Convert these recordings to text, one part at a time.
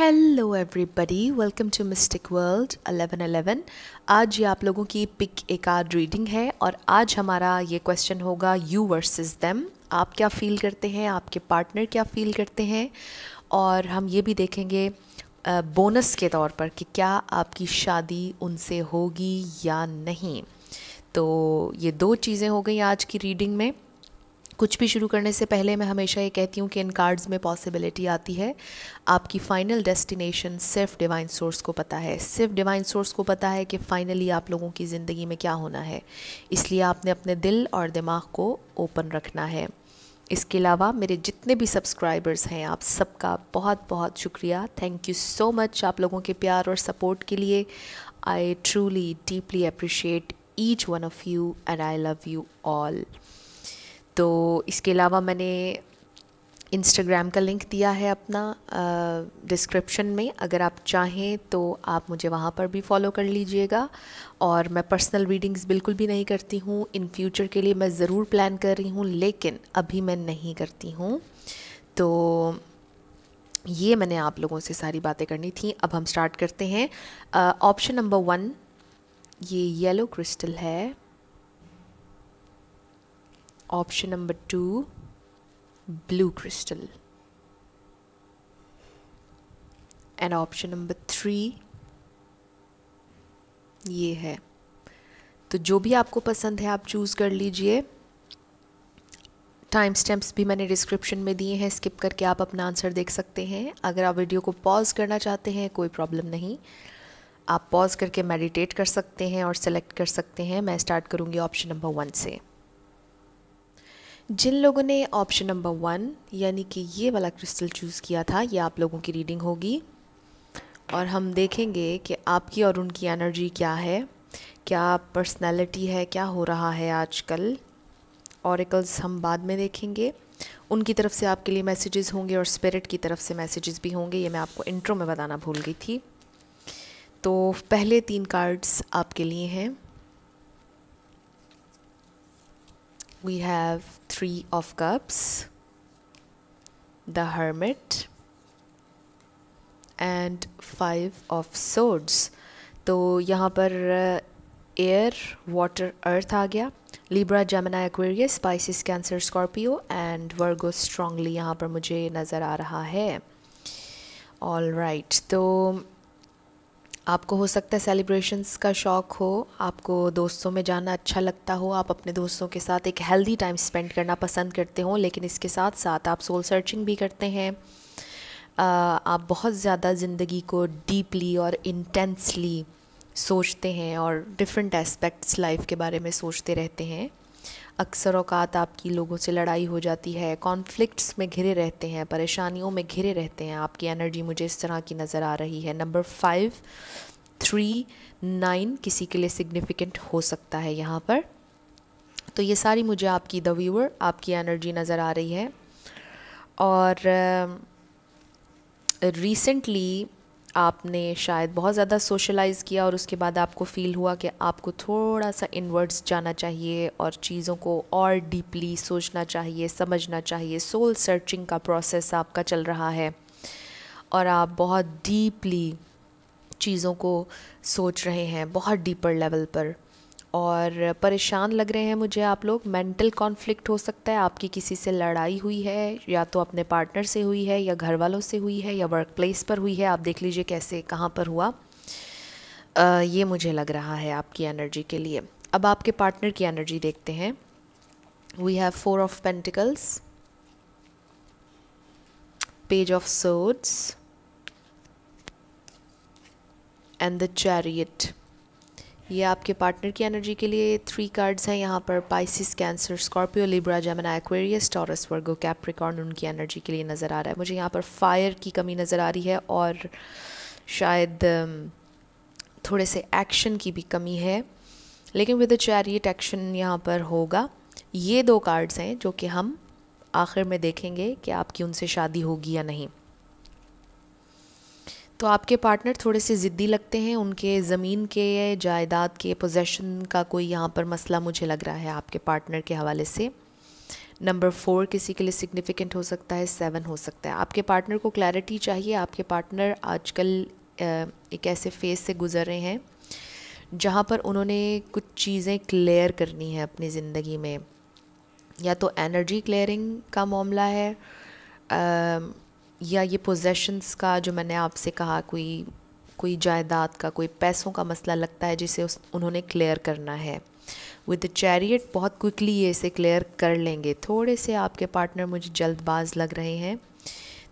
Hello everybody welcome to mystic world 1111 आज ये आप लोगों की पिक एक आर रीडिंग है और आज हमारा ये क्वेश्चन होगा यू वर्सेस देम आप क्या फील करते हैं? आपके पार्टनर क्या फील करते हैं? और हम ये भी देखेंगे बोनस के तौर पर कि क्या आपकी शादी उनसे होगी या नहीं। तो ये दो चीज़ें हो गई आज की रीडिंग में। कुछ भी शुरू करने से पहले मैं हमेशा ये कहती हूँ कि इन कार्ड्स में पॉसिबिलिटी आती है। आपकी फ़ाइनल डेस्टिनेशन सिर्फ़ डिवाइन सोर्स को पता है। सिर्फ़ डिवाइन सोर्स को पता है कि फ़ाइनली आप लोगों की ज़िंदगी में क्या होना है। इसलिए आपने अपने दिल और दिमाग को ओपन रखना है। इसके अलावा मेरे जितने भी सब्सक्राइबर्स हैं, आप सबका बहुत बहुत शुक्रिया। थैंक यू सो मच आप लोगों के प्यार और सपोर्ट के लिए। I truly deeply appreciate each one of you and I love you all तो इसके अलावा मैंने इंस्टाग्राम का लिंक दिया है अपना डिस्क्रिप्शन में। अगर आप चाहें तो आप मुझे वहाँ पर भी फॉलो कर लीजिएगा। और मैं पर्सनल रीडिंग्स बिल्कुल भी नहीं करती हूँ। इन फ्यूचर के लिए मैं ज़रूर प्लान कर रही हूँ, लेकिन अभी मैं नहीं करती हूँ। तो ये मैंने आप लोगों से सारी बातें करनी थी। अब हम स्टार्ट करते हैं। ऑप्शन नंबर वन ये येलो क्रिस्टल है। Option number 2 blue crystal. And option number three ये है। तो जो भी आपको पसंद है, आप चूज़ कर लीजिए। टाइम स्टैम्प्स भी मैंने डिस्क्रिप्शन में दिए हैं स्किप करके आप अपना आंसर देख सकते हैं। अगर आप वीडियो को पॉज करना चाहते हैं, कोई प्रॉब्लम नहीं। आप पॉज करके मेडिटेट कर सकते हैं और सेलेक्ट कर सकते हैं। मैं स्टार्ट करूँगी ऑप्शन नंबर वन से। जिन लोगों ने ऑप्शन नंबर वन यानी कि ये वाला क्रिस्टल चूज़ किया था, ये आप लोगों की रीडिंग होगी। और हम देखेंगे कि आपकी और उनकी एनर्जी क्या है, क्या पर्सनैलिटी है, क्या हो रहा है आजकल। औरकल्स हम बाद में देखेंगे। उनकी तरफ़ से आपके लिए मैसेजेस होंगे और स्पिरिट की तरफ़ से मैसेजेस भी होंगे, ये मैं आपको इंट्रो में बताना भूल गई थी। तो पहले तीन कार्ड्स आपके लिए हैं। We have three of cups the hermit and five of swords. तो यहाँ पर एयर वाटर अर्थ आ गया। Libra Gemini Aquarius Pisces Cancer Scorpio and Virgo strongly यहाँ पर मुझे नज़र आ रहा है। ऑल राइट right, तो आपको हो सकता है सेलिब्रेशंस का शौक़ हो, आपको दोस्तों में जाना अच्छा लगता हो, आप अपने दोस्तों के साथ एक हेल्दी टाइम स्पेंड करना पसंद करते हो, लेकिन इसके साथ साथ आप सोल सर्चिंग भी करते हैं। आप बहुत ज़्यादा ज़िंदगी को डीपली और इंटेंसली सोचते हैं और डिफरेंट एस्पेक्ट्स लाइफ के बारे में सोचते रहते हैं। अक्सर अवकात आपकी लोगों से लड़ाई हो जाती है कॉन्फ्लिक्ट्स में घिरे रहते हैं परेशानियों में घिरे रहते हैं। आपकी एनर्जी मुझे इस तरह की नज़र आ रही है। नंबर फाइव थ्री नाइन किसी के लिए सिग्निफिकेंट हो सकता है यहाँ पर। तो ये सारी मुझे आपकी द व्यूअर आपकी एनर्जी नज़र आ रही है। और रिसेंटली uh, आपने शायद बहुत ज़्यादा सोशलाइज़ किया और उसके बाद आपको फ़ील हुआ कि आपको थोड़ा सा इनवर्ड्स जाना चाहिए और चीज़ों को और डीपली सोचना चाहिए, समझना चाहिए। सोल सर्चिंग का प्रोसेस आपका चल रहा है और आप बहुत डीपली चीज़ों को सोच रहे हैं, बहुत डीपर लेवल पर। और परेशान लग रहे हैं मुझे आप लोग। मेंटल कॉन्फ्लिक्ट हो सकता है आपकी किसी से लड़ाई हुई है या तो अपने पार्टनर से हुई है या घर वालों से हुई है या वर्क प्लेस पर हुई है। आप देख लीजिए कैसे कहाँ पर हुआ। आ, ये मुझे लग रहा है आपकी एनर्जी के लिए। अब आपके पार्टनर की एनर्जी देखते हैं। We have four of pentacles page of swords and the chariot ये आपके पार्टनर की एनर्जी के लिए थ्री कार्ड्स हैं। यहाँ पर Pisces Cancer Scorpio Libra Gemini Aquarius Taurus Virgo Capricorn उनकी एनर्जी के लिए नज़र आ रहा है। मुझे यहाँ पर फायर की कमी नज़र आ रही है और शायद थोड़े से एक्शन की भी कमी है। लेकिन विद चैरियट एक्शन यहाँ पर होगा। ये दो कार्ड्स हैं जो कि हम आखिर में देखेंगे कि आपकी उनसे शादी होगी या नहीं। तो आपके पार्टनर थोड़े से ज़िद्दी लगते हैं? उनके ज़मीन के, जायदाद के पोजेशन का कोई यहाँ पर मसला मुझे लग रहा है आपके पार्टनर के हवाले से? नंबर फोर किसी के लिए सिग्निफिकेंट हो सकता है सेवन हो सकता है। आपके पार्टनर को क्लैरिटी चाहिए? आपके पार्टनर आजकल एक ऐसे फ़ेज़ से गुज़र रहे हैं, जहाँ पर उन्होंने कुछ चीज़ें क्लियर करनी है अपनी ज़िंदगी में। या तो एनर्जी क्लियरिंग का मामला है या ये पोजेशंस का जो मैंने आपसे कहा कोई कोई जायदाद का कोई पैसों का मसला लगता है जिसे उस उन्होंने क्लियर करना है। विद चैरियट बहुत क्विकली ये इसे क्लियर कर लेंगे। थोड़े से आपके पार्टनर मुझे जल्दबाज लग रहे हैं।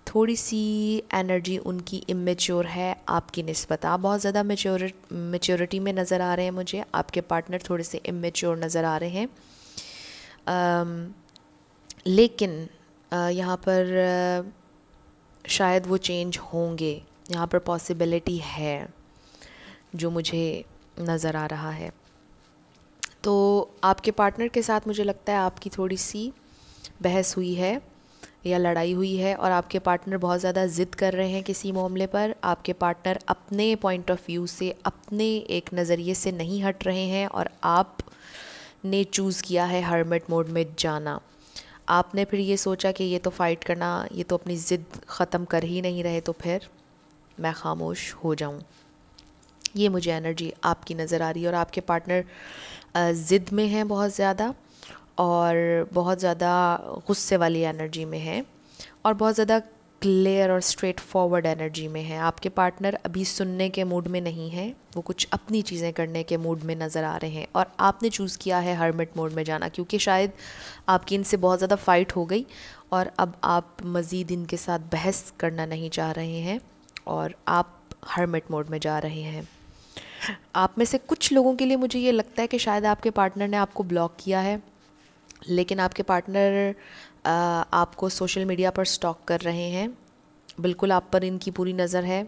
थोड़ी सी एनर्जी उनकी इमेच्योर है आपकी नस्बत। आप बहुत ज़्यादा मेच्योर मेच्योरिटी में नज़र आ रहे हैं मुझे। आपके पार्टनर थोड़े से इमेच्योर नज़र आ रहे हैं। um, लेकिन यहाँ पर शायद वो चेंज होंगे। यहाँ पर पॉसिबिलिटी है, जो मुझे नज़र आ रहा है। तो आपके पार्टनर के साथ मुझे लगता है आपकी थोड़ी सी बहस हुई है या लड़ाई हुई है और आपके पार्टनर बहुत ज़्यादा ज़िद कर रहे हैं किसी मामले पर। आपके पार्टनर अपने पॉइंट ऑफ़ व्यू से, अपने एक नज़रिए से नहीं हट रहे हैं और आप ने चूज़ किया है हरमेट मोड में जाना। आपने फिर ये सोचा कि ये तो फ़ाइट करना, ये तो अपनी ज़िद ख़त्म कर ही नहीं रहे तो फिर मैं खामोश हो जाऊँ। ये मुझे एनर्जी आपकी नज़र आ रही है और आपके पार्टनर ज़िद में हैं बहुत ज़्यादा और बहुत ज़्यादा गुस्से वाली एनर्जी में हैं और बहुत ज़्यादा क्लियर और स्ट्रेट फॉरवर्ड एनर्जी में है। आपके पार्टनर अभी सुनने के मूड में नहीं है, वो कुछ अपनी चीज़ें करने के मूड में नज़र आ रहे हैं और आपने चूज़ किया है हरमिट मोड में जाना, क्योंकि शायद आपकी इनसे बहुत ज़्यादा फ़ाइट हो गई और अब आप मज़ीद इनके साथ बहस करना नहीं चाह रहे हैं और आप हरमिट मोड में जा रहे हैं। आप में से कुछ लोगों के लिए मुझे ये लगता है कि शायद आपके पार्टनर ने आपको ब्लॉक किया है, लेकिन आपके पार्टनर आपको सोशल मीडिया पर स्टॉक कर रहे हैं। बिल्कुल आप पर इनकी पूरी नज़र है।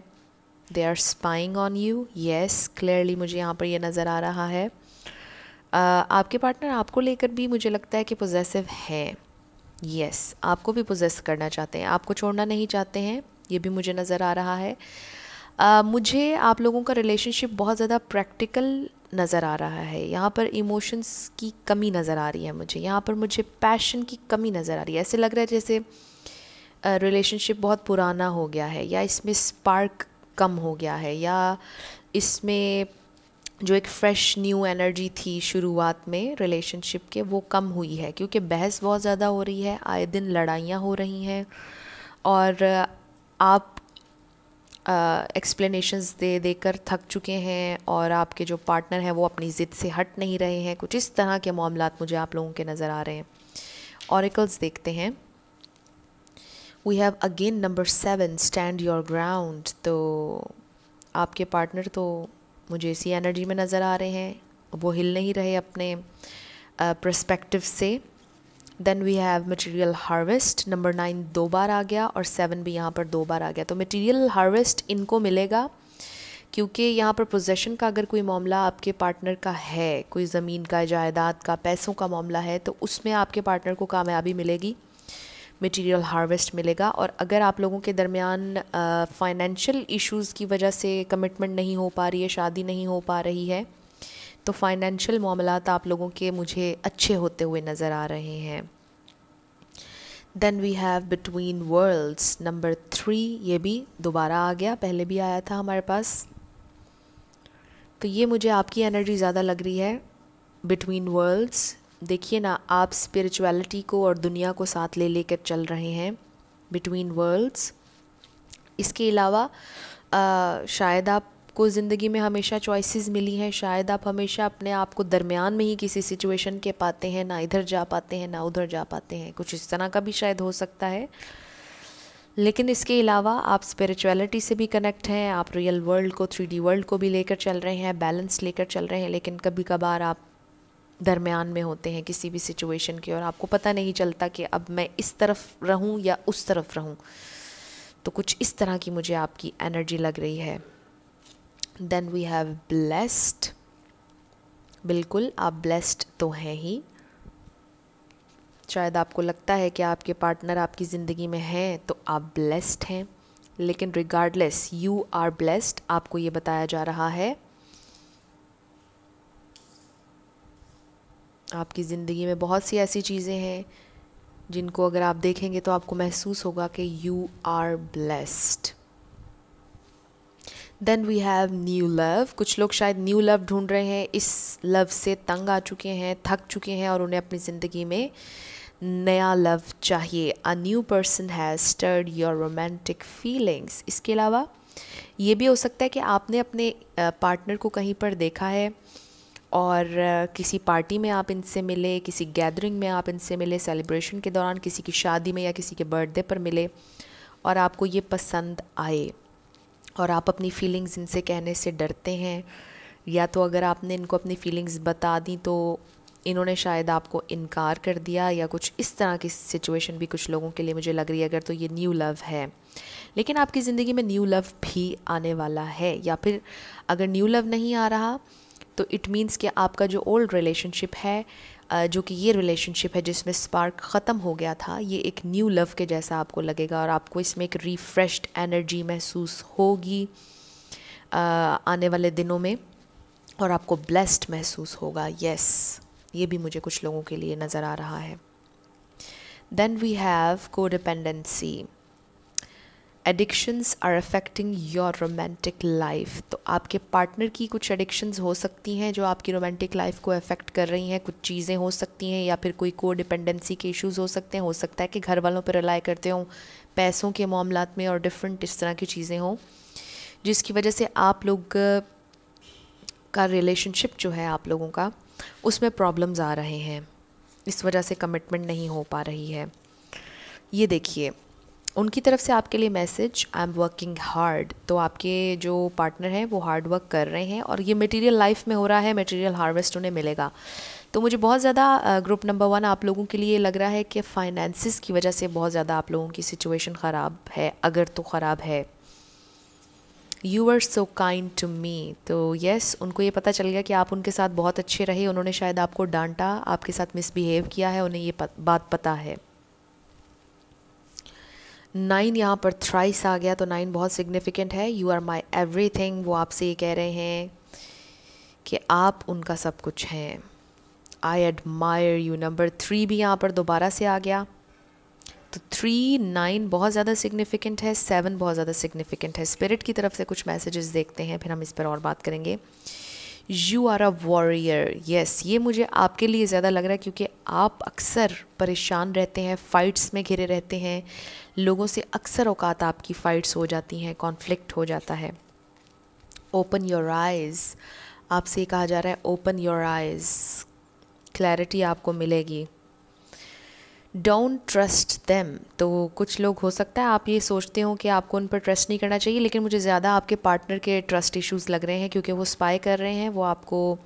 They are spying on you yes clearly मुझे यहाँ पर यह नज़र आ रहा है। uh, आपके पार्टनर आपको लेकर भी मुझे लगता है कि पोजेसिव है। यस yes, आपको भी पोजेस करना चाहते हैं। आपको छोड़ना नहीं चाहते हैं। ये भी मुझे नज़र आ रहा है। uh, मुझे आप लोगों का रिलेशनशिप बहुत ज़्यादा प्रैक्टिकल नज़र आ रहा है। यहाँ पर इमोशंस की कमी नज़र आ रही है मुझे। यहाँ पर मुझे पैशन की कमी नज़र आ रही है। ऐसे लग रहा है जैसे रिलेशनशिप बहुत पुराना हो गया है या इसमें स्पार्क कम हो गया है या इसमें जो एक फ़्रेश न्यू एनर्जी थी शुरुआत में रिलेशनशिप के, वो कम हुई है। क्योंकि बहस बहुत ज़्यादा हो रही है, आए दिन लड़ाइयाँ हो रही हैं और आप एक्सप्लेनेशंस दे देकर थक चुके हैं और आपके जो पार्टनर हैं वो अपनी ज़िद से हट नहीं रहे हैं। कुछ इस तरह के मामला मुझे आप लोगों के नज़र आ रहे हैं। औरकल्स देखते हैं। We have again number seven stand your ground तो आपके पार्टनर तो मुझे इसी एनर्जी में नज़र आ रहे हैं। वो हिल नहीं रहे अपने प्रस्पेक्टिव से। Then we have material harvest number nine दो बार आ गया और सेवन भी यहाँ पर दो बार आ गया। तो मटेरियल हार्वेस्ट इनको मिलेगा क्योंकि यहाँ पर पोजेशन का अगर कोई मामला आपके पार्टनर का है, कोई ज़मीन का, जायदाद का, पैसों का मामला है तो उसमें आपके पार्टनर को कामयाबी मिलेगी। मटेरियल हार्वेस्ट मिलेगा और अगर आप लोगों के दरमियान फाइनेंशियल इश्यूज़ की वजह से कमिटमेंट नहीं हो पा रही है, शादी नहीं हो पा रही है तो फाइनेंशियल मामला आप लोगों के मुझे अच्छे होते हुए नज़र आ रहे हैं। Then we have between worlds number three ये भी दोबारा आ गया, पहले भी आया था हमारे पास। तो ये मुझे आपकी एनर्जी ज़्यादा लग रही है। बिटवीन वर्ल्ड्स देखिए ना, आप स्पिरिचुअलिटी को और दुनिया को साथ ले लेकर चल रहे हैं। बिटवीन वर्ल्ड्स इसके अलावा शायद आप आपको ज़िंदगी में हमेशा चॉइसेस मिली हैं, शायद आप हमेशा अपने आप को दरमियान में ही किसी सिचुएशन के पाते हैं, ना इधर जा पाते हैं, ना उधर जा पाते हैं। कुछ इस तरह का भी शायद हो सकता है। लेकिन इसके अलावा आप स्पिरिचुअलिटी से भी कनेक्ट हैं, आप रियल वर्ल्ड को थ्री वर्ल्ड को भी लेकर चल रहे हैं बैलेंस लेकर चल रहे हैं, लेकिन कभी कभार आप दरमियान में होते हैं किसी भी सिचुएशन के और आपको पता नहीं चलता कि अब मैं इस तरफ़ रहूँ या उस तरफ़ रहूँ। तो कुछ इस तरह की मुझे आपकी एनर्जी लग रही है। देन वी हैव ब्लेस्ड बिल्कुल, आप ब्लेस्ड तो हैं ही। शायद आपको लगता है कि आपके पार्टनर आपकी ज़िंदगी में हैं तो आप ब्लेस्ड हैं। लेकिन रिगार्डलेस यू आर ब्लेस्ड आपको ये बताया जा रहा है। आपकी ज़िंदगी में बहुत सी ऐसी चीज़ें हैं, जिनको अगर आप देखेंगे तो आपको महसूस होगा कि you are blessed then we have new love कुछ लोग शायद न्यू लव ढूंढ रहे हैं, इस लव से तंग आ चुके हैं, थक चुके हैं और उन्हें अपनी ज़िंदगी में नया लव चाहिए। A new person has stirred your romantic feelings इसके अलावा ये भी हो सकता है कि आपने अपने पार्टनर को कहीं पर देखा है और किसी पार्टी में आप इनसे मिले, किसी गैदरिंग में आप इनसे मिले सेलिब्रेशन के दौरान किसी की शादी में या किसी के बर्थडे पर मिले और आपको ये पसंद आए। और आप अपनी फीलिंग्स इनसे कहने से डरते हैं, या तो अगर आपने इनको अपनी फीलिंग्स बता दी तो इन्होंने शायद आपको इनकार कर दिया, या कुछ इस तरह की सिचुएशन भी कुछ लोगों के लिए मुझे लग रही है, अगर तो ये न्यू लव है। लेकिन आपकी ज़िंदगी में न्यू लव भी आने वाला है, या फिर अगर न्यू लव नहीं आ रहा तो इट मीन्स कि आपका जो ओल्ड रिलेशनशिप है जो कि ये रिलेशनशिप है जिसमें स्पार्क ख़त्म हो गया था, ये एक न्यू लव के जैसा आपको लगेगा और आपको इसमें एक रिफ़्रेश्ड एनर्जी महसूस होगी आने वाले दिनों में और आपको ब्लेस्ड महसूस होगा। यस ये भी मुझे कुछ लोगों के लिए नज़र आ रहा है। Then we have codependency addictions are affecting your romantic life तो आपके पार्टनर की कुछ एडिक्शंस हो सकती हैं जो आपकी रोमांटिक लाइफ को अफेक्ट कर रही हैं। कुछ चीज़ें हो सकती हैं या फिर कोई को डिपेंडेंसी के इश्यूज़ हो सकते हैं। हो सकता है कि घर वालों पर रिलाई करते हों, पैसों के मामला में और डिफरेंट इस तरह की चीज़ें हों, जिसकी वजह से आप लोग, का रिलेशनशिप जो है आप लोगों का, उसमें प्रॉब्लम्स आ रहे हैं। इस वजह से कमिटमेंट नहीं हो पा रही है। ये देखिए उनकी तरफ़ से आपके लिए message I am working hard तो आपके जो पार्टनर हैं वो हार्ड वर्क कर रहे हैं और ये मटेरियल लाइफ में हो रहा है मटेरियल हार्वेस्ट उन्हें मिलेगा। तो मुझे बहुत ज़्यादा ग्रुप नंबर वन आप लोगों के लिए लग रहा है कि फाइनेंसिस की वजह से बहुत ज़्यादा आप लोगों की सिचुएशन ख़राब है अगर तो ख़राब है। You are so kind to me तो येस उनको ये पता चल गया कि आप उनके साथ बहुत अच्छे रहे उन्होंने शायद आपको डांटा आपके साथ मिसबिहेव किया है उन्हें ये पत, बात पता है। नाइन यहाँ पर थ्राइस आ गया तो नाइन बहुत सिग्निफिकेंट है। You are my everything वो आपसे ये कह रहे हैं कि आप उनका सब कुछ हैं। I admire you number three भी यहाँ पर दोबारा से आ गया। तो थ्री नाइन बहुत ज़्यादा सिग्निफिकेंट है सेवन बहुत ज़्यादा सिग्निफिकेंट है। स्पिरिट की तरफ़ से कुछ मैसेजेस देखते हैं, फिर हम इस पर और बात करेंगे। You are a warrior yes ये मुझे आपके लिए ज़्यादा लग रहा है क्योंकि आप अक्सर परेशान रहते हैं फ़ाइट्स में घिरे रहते हैं। लोगों से अक्सर औकात आपकी फ़ाइट्स हो जाती हैं कॉन्फ्लिक्ट हो जाता है। ओपन योर आइज़ आपसे कहा जा रहा है ओपन योर आइज़ क्लैरिटी आपको मिलेगी। डोंट ट्रस्ट देम तो कुछ लोग हो सकता है, आप ये सोचते हो कि आपको उन पर ट्रस्ट नहीं करना चाहिए, लेकिन मुझे ज़्यादा आपके पार्टनर के ट्रस्ट इश्यूज़ लग रहे हैं, क्योंकि वो स्पाई कर रहे हैं, वो आपको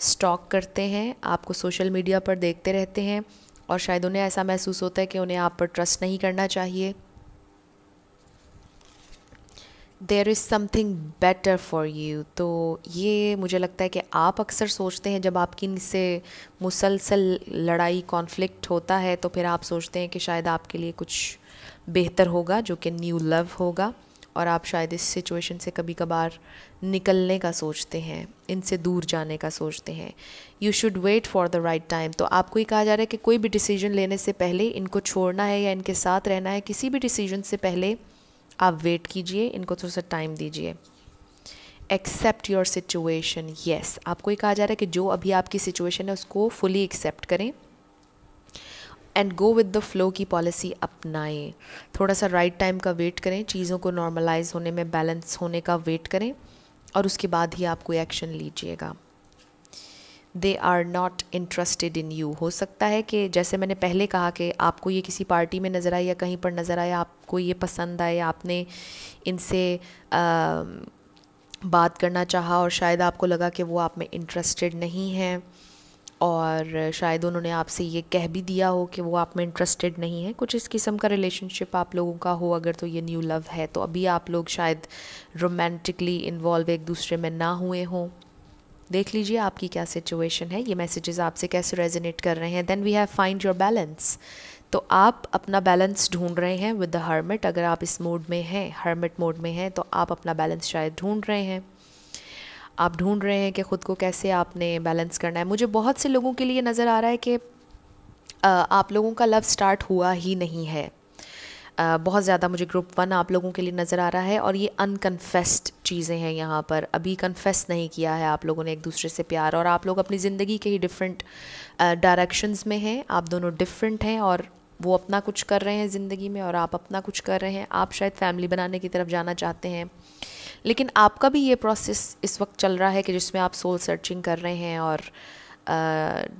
स्टॉक करते हैं, आपको सोशल मीडिया पर देखते रहते हैं, और शायद उन्हें ऐसा महसूस होता है कि उन्हें आप पर ट्रस्ट नहीं करना चाहिए। There is something better for you तो ये मुझे लगता है कि आप अक्सर सोचते हैं, जब आपकी इनसे मुसलसल लड़ाई कॉन्फ्लिक्ट होता है तो फिर आप सोचते हैं कि शायद आपके लिए कुछ बेहतर होगा, जो कि न्यू लव होगा, और आप शायद इस सिचुएशन से कभी कभार निकलने का सोचते हैं, इनसे दूर जाने का सोचते हैं। You should wait for the right time तो आपको ये कहा जा रहा है कि कोई भी डिसीज़न लेने से पहले इनको छोड़ना है या इनके साथ रहना है, किसी भी डिसीज़न से पहले आप वेट कीजिए, इनको थोड़ा सा टाइम दीजिए। एक्सेप्ट योर सिचुएशन येस आपको ये कहा जा रहा है कि जो अभी आपकी सिचुएशन है, उसको फुली एक्सेप्ट करें। And go with the flow की पॉलिसी अपनाएँ। थोड़ा सा राइट right टाइम का वेट करें, चीज़ों को नॉर्मलाइज होने में बैलेंस होने का वेट करें, और उसके बाद ही आप कोई एक्शन लीजिएगा। They are not interested in you हो सकता है कि जैसे मैंने पहले कहा कि आपको ये किसी पार्टी में नज़र आए या कहीं पर नज़र आए आपको ये पसंद आए, आपने इनसे बात करना चाहा और शायद आपको लगा कि वो आप में इंटरेस्टेड नहीं हैं और शायद उन्होंने आपसे ये कह भी दिया हो कि वो आप में इंटरेस्टेड नहीं है। कुछ इस किस्म का रिलेशनशिप आप लोगों का हो अगर तो ये न्यू लव है तो अभी आप लोग शायद रोमांटिकली इन्वॉल्व एक दूसरे में ना हुए हों। देख लीजिए आपकी क्या सिचुएशन है, ये मैसेजेस आपसे कैसे रेजोनेट कर रहे हैं then we have find your balance तो आप अपना बैलेंस ढूंढ रहे हैं विद द हर्मिट अगर आप इस मोड में हैं हर्मिट मोड में हैं तो आप अपना बैलेंस शायद ढूंढ रहे हैं। आप ढूंढ रहे हैं कि ख़ुद को कैसे आपने बैलेंस करना है। मुझे बहुत से लोगों के लिए नज़र आ रहा है कि आप लोगों का लव स्टार्ट हुआ ही नहीं है। बहुत ज़्यादा मुझे ग्रुप वन आप लोगों के लिए नज़र आ रहा है और ये अनकन्फेस्ड चीज़ें हैं यहाँ पर। अभी कन्फेस नहीं किया है, आप लोगों ने एक दूसरे से प्यार और आप लोग अपनी ज़िंदगी के ही डिफरेंट डायरेक्शंस में हैं। आप दोनों डिफरेंट हैं और वो अपना कुछ कर रहे हैं ज़िंदगी में और आप अपना कुछ कर रहे हैं। आप शायद फैमिली बनाने की तरफ़ जाना चाहते हैं। लेकिन आपका भी ये प्रोसेस इस वक्त चल रहा है कि जिसमें आप सोल सर्चिंग कर रहे हैं और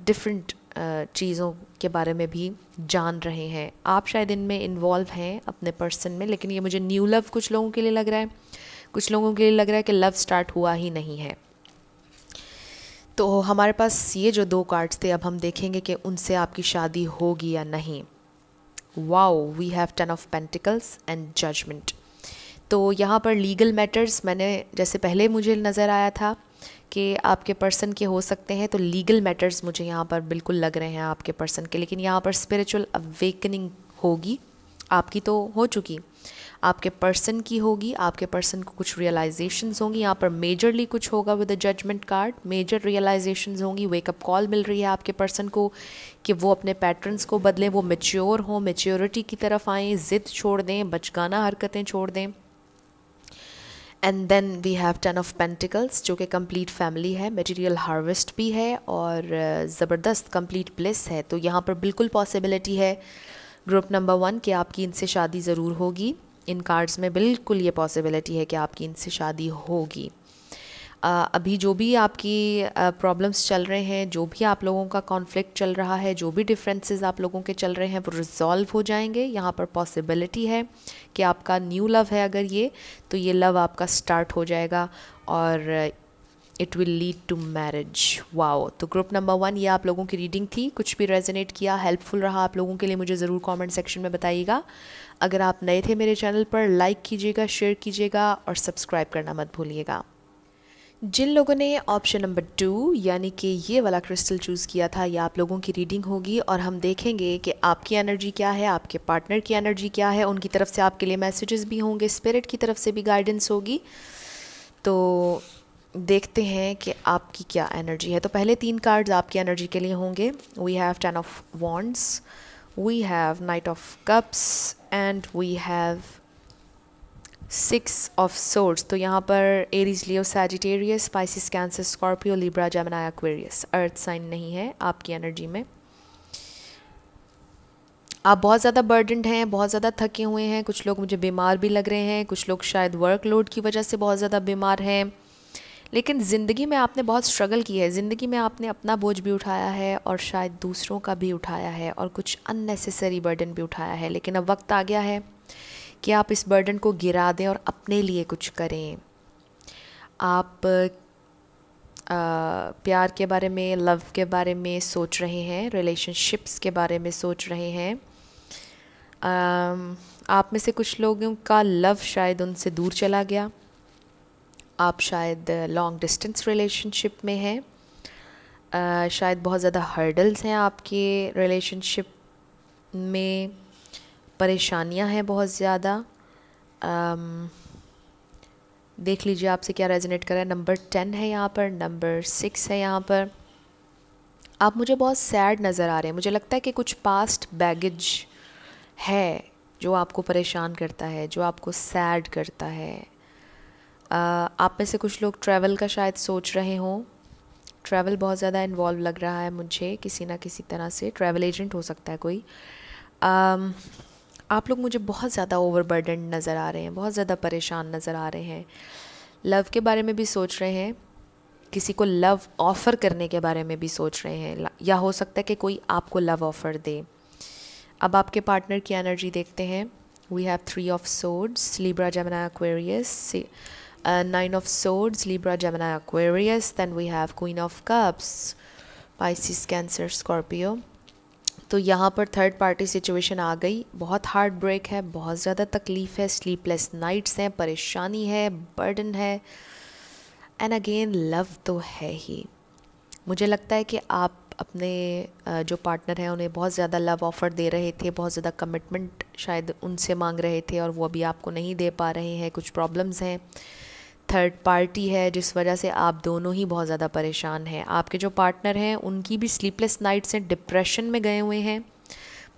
डिफरेंट चीज़ों के बारे में भी जान रहे हैं। आप शायद इनमें इन्वॉल्व हैं अपने पर्सन में, लेकिन ये मुझे न्यू लव कुछ लोगों के लिए लग रहा है। कुछ लोगों के लिए लग रहा है कि लव स्टार्ट हुआ ही नहीं है। तो हमारे पास ये जो दो कार्ड्स थे, अब हम देखेंगे कि उनसे आपकी शादी होगी या नहीं। Wow we have ten of pentacles and judgement तो यहाँ पर लीगल मैटर्स मैंने जैसे पहले मुझे नज़र आया था कि आपके पर्सन के हो सकते हैं तो लीगल मैटर्स मुझे यहाँ पर बिल्कुल लग रहे हैं आपके पर्सन के, लेकिन यहाँ पर स्पिरिचुअल अवेकनिंग होगी, आपकी तो हो चुकी। आपके पर्सन की होगी, आपके पर्सन को कुछ रियलाइजेशंस होंगी, यहाँ पर मेजरली कुछ होगा with a judgement card major realisations होंगी वेकअप कॉल मिल रही है आपके पर्सन को, कि वो अपने पैटर्न्स को बदलें, वो मेच्योर हों मेच्योरिटी की तरफ़ आएँ, ज़िद छोड़ दें बचकाना हरकतें छोड़ दें। And then we have ten of pentacles जो कि कंप्लीट फैमिली है मटेरियल हार्वेस्ट भी है और ज़बरदस्त कंप्लीट ब्लिस है। तो यहाँ पर बिल्कुल पॉसिबिलिटी है। ग्रुप नंबर वन कि आपकी इनसे शादी ज़रूर होगी। इन कार्ड्स में बिल्कुल ये पॉसिबिलिटी है कि आपकी इनसे शादी होगी। अभी जो भी आपकी प्रॉब्लम्स चल रहे हैं, जो भी आप लोगों का कॉन्फ्लिक्ट चल रहा है, जो भी डिफरेंसेस आप लोगों के चल रहे हैं, वो रिजॉल्व हो जाएँगे। यहाँ पर पॉसिबिलिटी है कि आपका न्यू लव है अगर ये तो ये लव आपका स्टार्ट हो जाएगा और it will lead to marriage wow तो ग्रुप नंबर वन ये आप लोगों की रीडिंग थी। कुछ भी रेजोनेट किया हेल्पफुल रहा, आप लोगों के लिए मुझे ज़रूर कमेंट सेक्शन में बताइएगा। अगर आप नए थे मेरे चैनल पर लाइक कीजिएगा शेयर कीजिएगा और सब्सक्राइब करना मत भूलिएगा। जिन लोगों ने ऑप्शन नंबर टू यानी कि ये वाला क्रिस्टल चूज़ किया था, ये आप लोगों की रीडिंग होगी और हम देखेंगे कि आपकी एनर्जी क्या है, आपके पार्टनर की एनर्जी क्या है, उनकी तरफ़ से आपके लिए मैसेजेस भी होंगे स्पिरिट की तरफ़ से भी गाइडेंस होगी। तो देखते हैं कि आपकी क्या एनर्जी है। तो पहले तीन कार्ड्स आपकी एनर्जी के लिए होंगे। We have ten of wands we have knight of cups and we have six of swords तो यहाँ पर Aries Leo Sagittarius Pisces Cancer Scorpio Libra Gemini Aquarius earth sign नहीं है आपकी एनर्जी में। आप बहुत ज़्यादा बर्डनड हैं, बहुत ज़्यादा थके हुए हैं, कुछ लोग मुझे बीमार भी लग रहे हैं, कुछ लोग शायद वर्कलोड की वजह से बहुत ज़्यादा बीमार हैं। लेकिन ज़िंदगी में आपने बहुत स्ट्रगल की है, ज़िंदगी में आपने अपना बोझ भी उठाया है और शायद दूसरों का भी उठाया है और कुछ अननेसेसरी बर्डन भी उठाया है। लेकिन अब वक्त आ गया है कि आप इस बर्डन को गिरा दें और अपने लिए कुछ करें। आप आ, प्यार के बारे में लव के बारे में सोच रहे हैं रिलेशनशिप्स के बारे में सोच रहे हैं। आप में से कुछ लोगों का लव शायद उनसे दूर चला गया। आप शायद लॉन्ग डिस्टेंस रिलेशनशिप में हैं। शायद बहुत ज़्यादा हर्डल्स हैं आपके रिलेशनशिप में। परेशानियाँ हैं बहुत ज़्यादा। देख लीजिए आपसे क्या रेजोनेट कर रहा है। नंबर टेन है यहाँ पर नंबर सिक्स है यहाँ पर। आप मुझे बहुत सैड नज़र आ रहे हैं। मुझे लगता है कि कुछ पास्ट बैगेज है जो आपको परेशान करता है, जो आपको सैड करता है। आप में से कुछ लोग ट्रैवल का शायद सोच रहे हों। ट्रैवल बहुत ज़्यादा इन्वॉल्व लग रहा है मुझे, किसी ना किसी तरह से। ट्रैवल एजेंट हो सकता है कोई। आप लोग मुझे बहुत ज़्यादा ओवरबर्डन नज़र आ रहे हैं, बहुत ज़्यादा परेशान नज़र आ रहे हैं। लव के बारे में भी सोच रहे हैं, किसी को लव ऑफ़र करने के बारे में भी सोच रहे हैं। या हो सकता है कि कोई आपको लव ऑफ़र दे। अब आपके पार्टनर की एनर्जी देखते हैं। We have three of swords Libra Gemini Aquarius nine of swords Libra Gemini Aquarius then we have queen of cups Pisces Cancer Scorpio तो यहाँ पर थर्ड पार्टी सिचुएशन आ गई। बहुत हार्ड ब्रेक है, बहुत ज़्यादा तकलीफ़ है स्लीपलेस नाइट्स हैं, परेशानी है बर्डन है। एंड अगेन लव तो है ही। मुझे लगता है कि आप अपने जो पार्टनर हैं, उन्हें बहुत ज़्यादा लव ऑफ़र दे रहे थे, बहुत ज़्यादा कमिटमेंट शायद उनसे मांग रहे थे और वो अभी आपको नहीं दे पा रहे हैं, कुछ प्रॉब्लम्स हैं। थर्ड पार्टी है जिस वजह से आप दोनों ही बहुत ज़्यादा परेशान हैं। आपके जो पार्टनर हैं उनकी भी स्लीपलेस नाइट्स हैं डिप्रेशन में गए हुए हैं।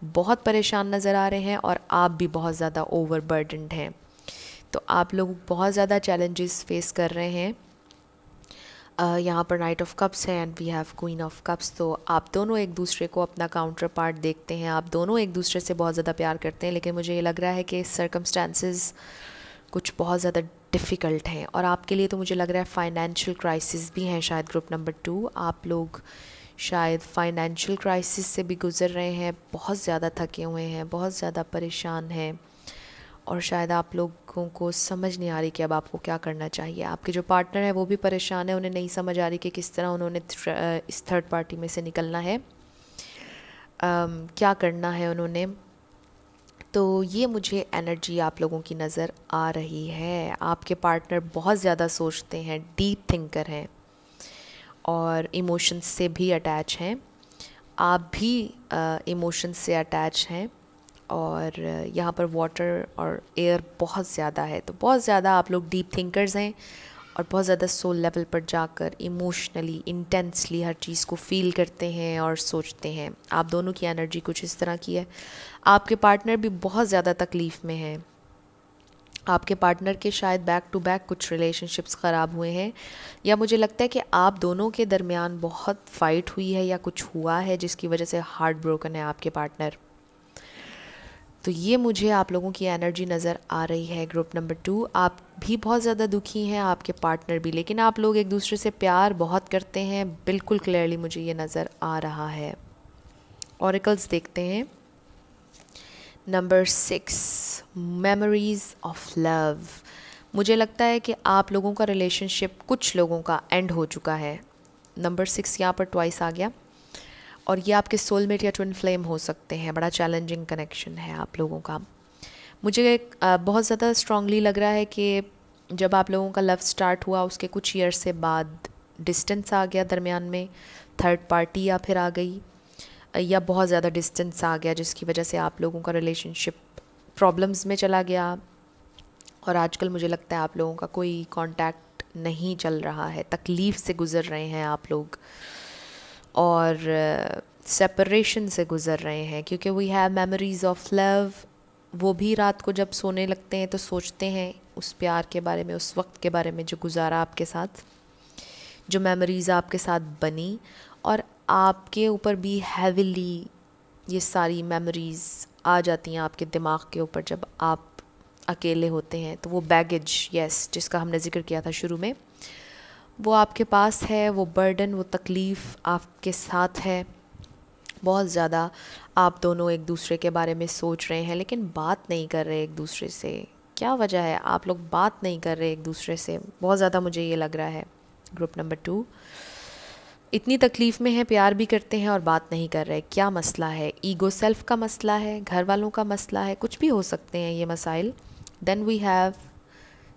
बहुत परेशान नज़र आ रहे हैं और आप भी बहुत ज़्यादा ओवर हैं। तो आप लोग बहुत ज़्यादा चैलेंजेस फेस कर रहे हैं। uh, यहाँ पर नाइट ऑफ़ कप्स है and we have queen of cups तो आप दोनों एक दूसरे को अपना काउंटर पार्ट देखते हैं। आप दोनों एक दूसरे से बहुत ज़्यादा प्यार करते हैं लेकिन मुझे ये लग रहा है कि सर्कमस्टांसिस कुछ बहुत ज़्यादा डिफ़िकल्ट हैं। और आपके लिए तो मुझे लग रहा है फाइनेंशियल क्राइसिस भी हैं शायद ग्रुप नंबर टू आप लोग शायद फाइनेंशियल क्राइसिस से भी गुज़र रहे हैं, बहुत ज़्यादा थके हुए हैं, बहुत ज़्यादा परेशान हैं और शायद आप लोगों को समझ नहीं आ रही कि अब आपको क्या करना चाहिए। आपके जो पार्टनर है वो भी परेशान है, उन्हें नहीं समझ आ रही कि किस तरह उन्होंने इस थर्ड पार्टी में से निकलना है। क्या करना है उन्होंने? तो ये मुझे एनर्जी आप लोगों की नज़र आ रही है। आपके पार्टनर बहुत ज़्यादा सोचते हैं, डीप थिंकर हैं और इमोशंस से भी अटैच हैं। आप भी इमोशंस से अटैच हैं और यहाँ पर वाटर और एयर बहुत ज़्यादा है। तो बहुत ज़्यादा आप लोग डीप थिंकर्स हैं। और बहुत ज़्यादा सोल लेवल पर जाकर इमोशनली इंटेंसली हर चीज़ को फील करते हैं और सोचते हैं। आप दोनों की एनर्जी कुछ इस तरह की है। आपके पार्टनर भी बहुत ज़्यादा तकलीफ़ में हैं। आपके पार्टनर के शायद बैक टू बैक कुछ रिलेशनशिप्स ख़राब हुए हैं। या मुझे लगता है कि आप दोनों के दरमियान बहुत फ़ाइट हुई है या कुछ हुआ है जिसकी वजह से हार्ट ब्रोकन है आपके पार्टनर तो ये मुझे आप लोगों की एनर्जी नज़र आ रही है ग्रुप नंबर टू। आप भी बहुत ज़्यादा दुखी हैं, आपके पार्टनर भी, लेकिन आप लोग एक दूसरे से प्यार बहुत करते हैं, बिल्कुल क्लियरली मुझे ये नज़र आ रहा है। औरकल्स देखते हैं। Number six memories of love मुझे लगता है कि आप लोगों का रिलेशनशिप कुछ लोगों का एंड हो चुका है। नंबर सिक्स यहाँ पर ट्वाइस आ गया। और ये आपके सोलमेट या ट्विन फ्लेम हो सकते हैं। बड़ा चैलेंजिंग कनेक्शन है आप लोगों का। मुझे बहुत ज़्यादा स्ट्रांगली लग रहा है कि जब आप लोगों का लव स्टार्ट हुआ, उसके कुछ ईयर से बाद डिस्टेंस आ गया दरमियान में। थर्ड पार्टी या फिर आ गई, या बहुत ज़्यादा डिस्टेंस आ गया, जिसकी वजह से आप लोगों का रिलेशनशिप प्रॉब्लम्स में चला गया। और आजकल मुझे लगता है आप लोगों का कोई कांटेक्ट नहीं चल रहा है, तकलीफ़ से गुज़र रहे हैं आप लोग। और सेपरेशन से गुज़र रहे हैं, क्योंकि we have memories of love वो भी रात को जब सोने लगते हैं तो सोचते हैं उस प्यार के बारे में, उस वक्त के बारे में जो गुजारा आपके साथ, जो मेमोरीज़ आपके साथ बनी, और आपके ऊपर भी हैविली ये सारी मेमोरीज़ आ जाती हैं आपके दिमाग के ऊपर जब आप अकेले होते हैं तो वो बैगेज यस जिसका हमने ज़िक्र किया था शुरू में वो आपके पास है, वो बर्डन वो तकलीफ़ आपके साथ है। बहुत ज़्यादा आप दोनों एक दूसरे के बारे में सोच रहे हैं, लेकिन बात नहीं कर रहे एक दूसरे से। क्या वजह है? आप लोग बात नहीं कर रहे एक दूसरे से। बहुत ज़्यादा मुझे ये लग रहा है। ग्रुप नंबर टू इतनी तकलीफ़ में है, प्यार भी करते हैं और बात नहीं कर रहे। क्या मसला है? ईगो सेल्फ का मसला है? घर वालों का मसला है? कुछ भी हो सकते हैं ये मसाइल। Then we have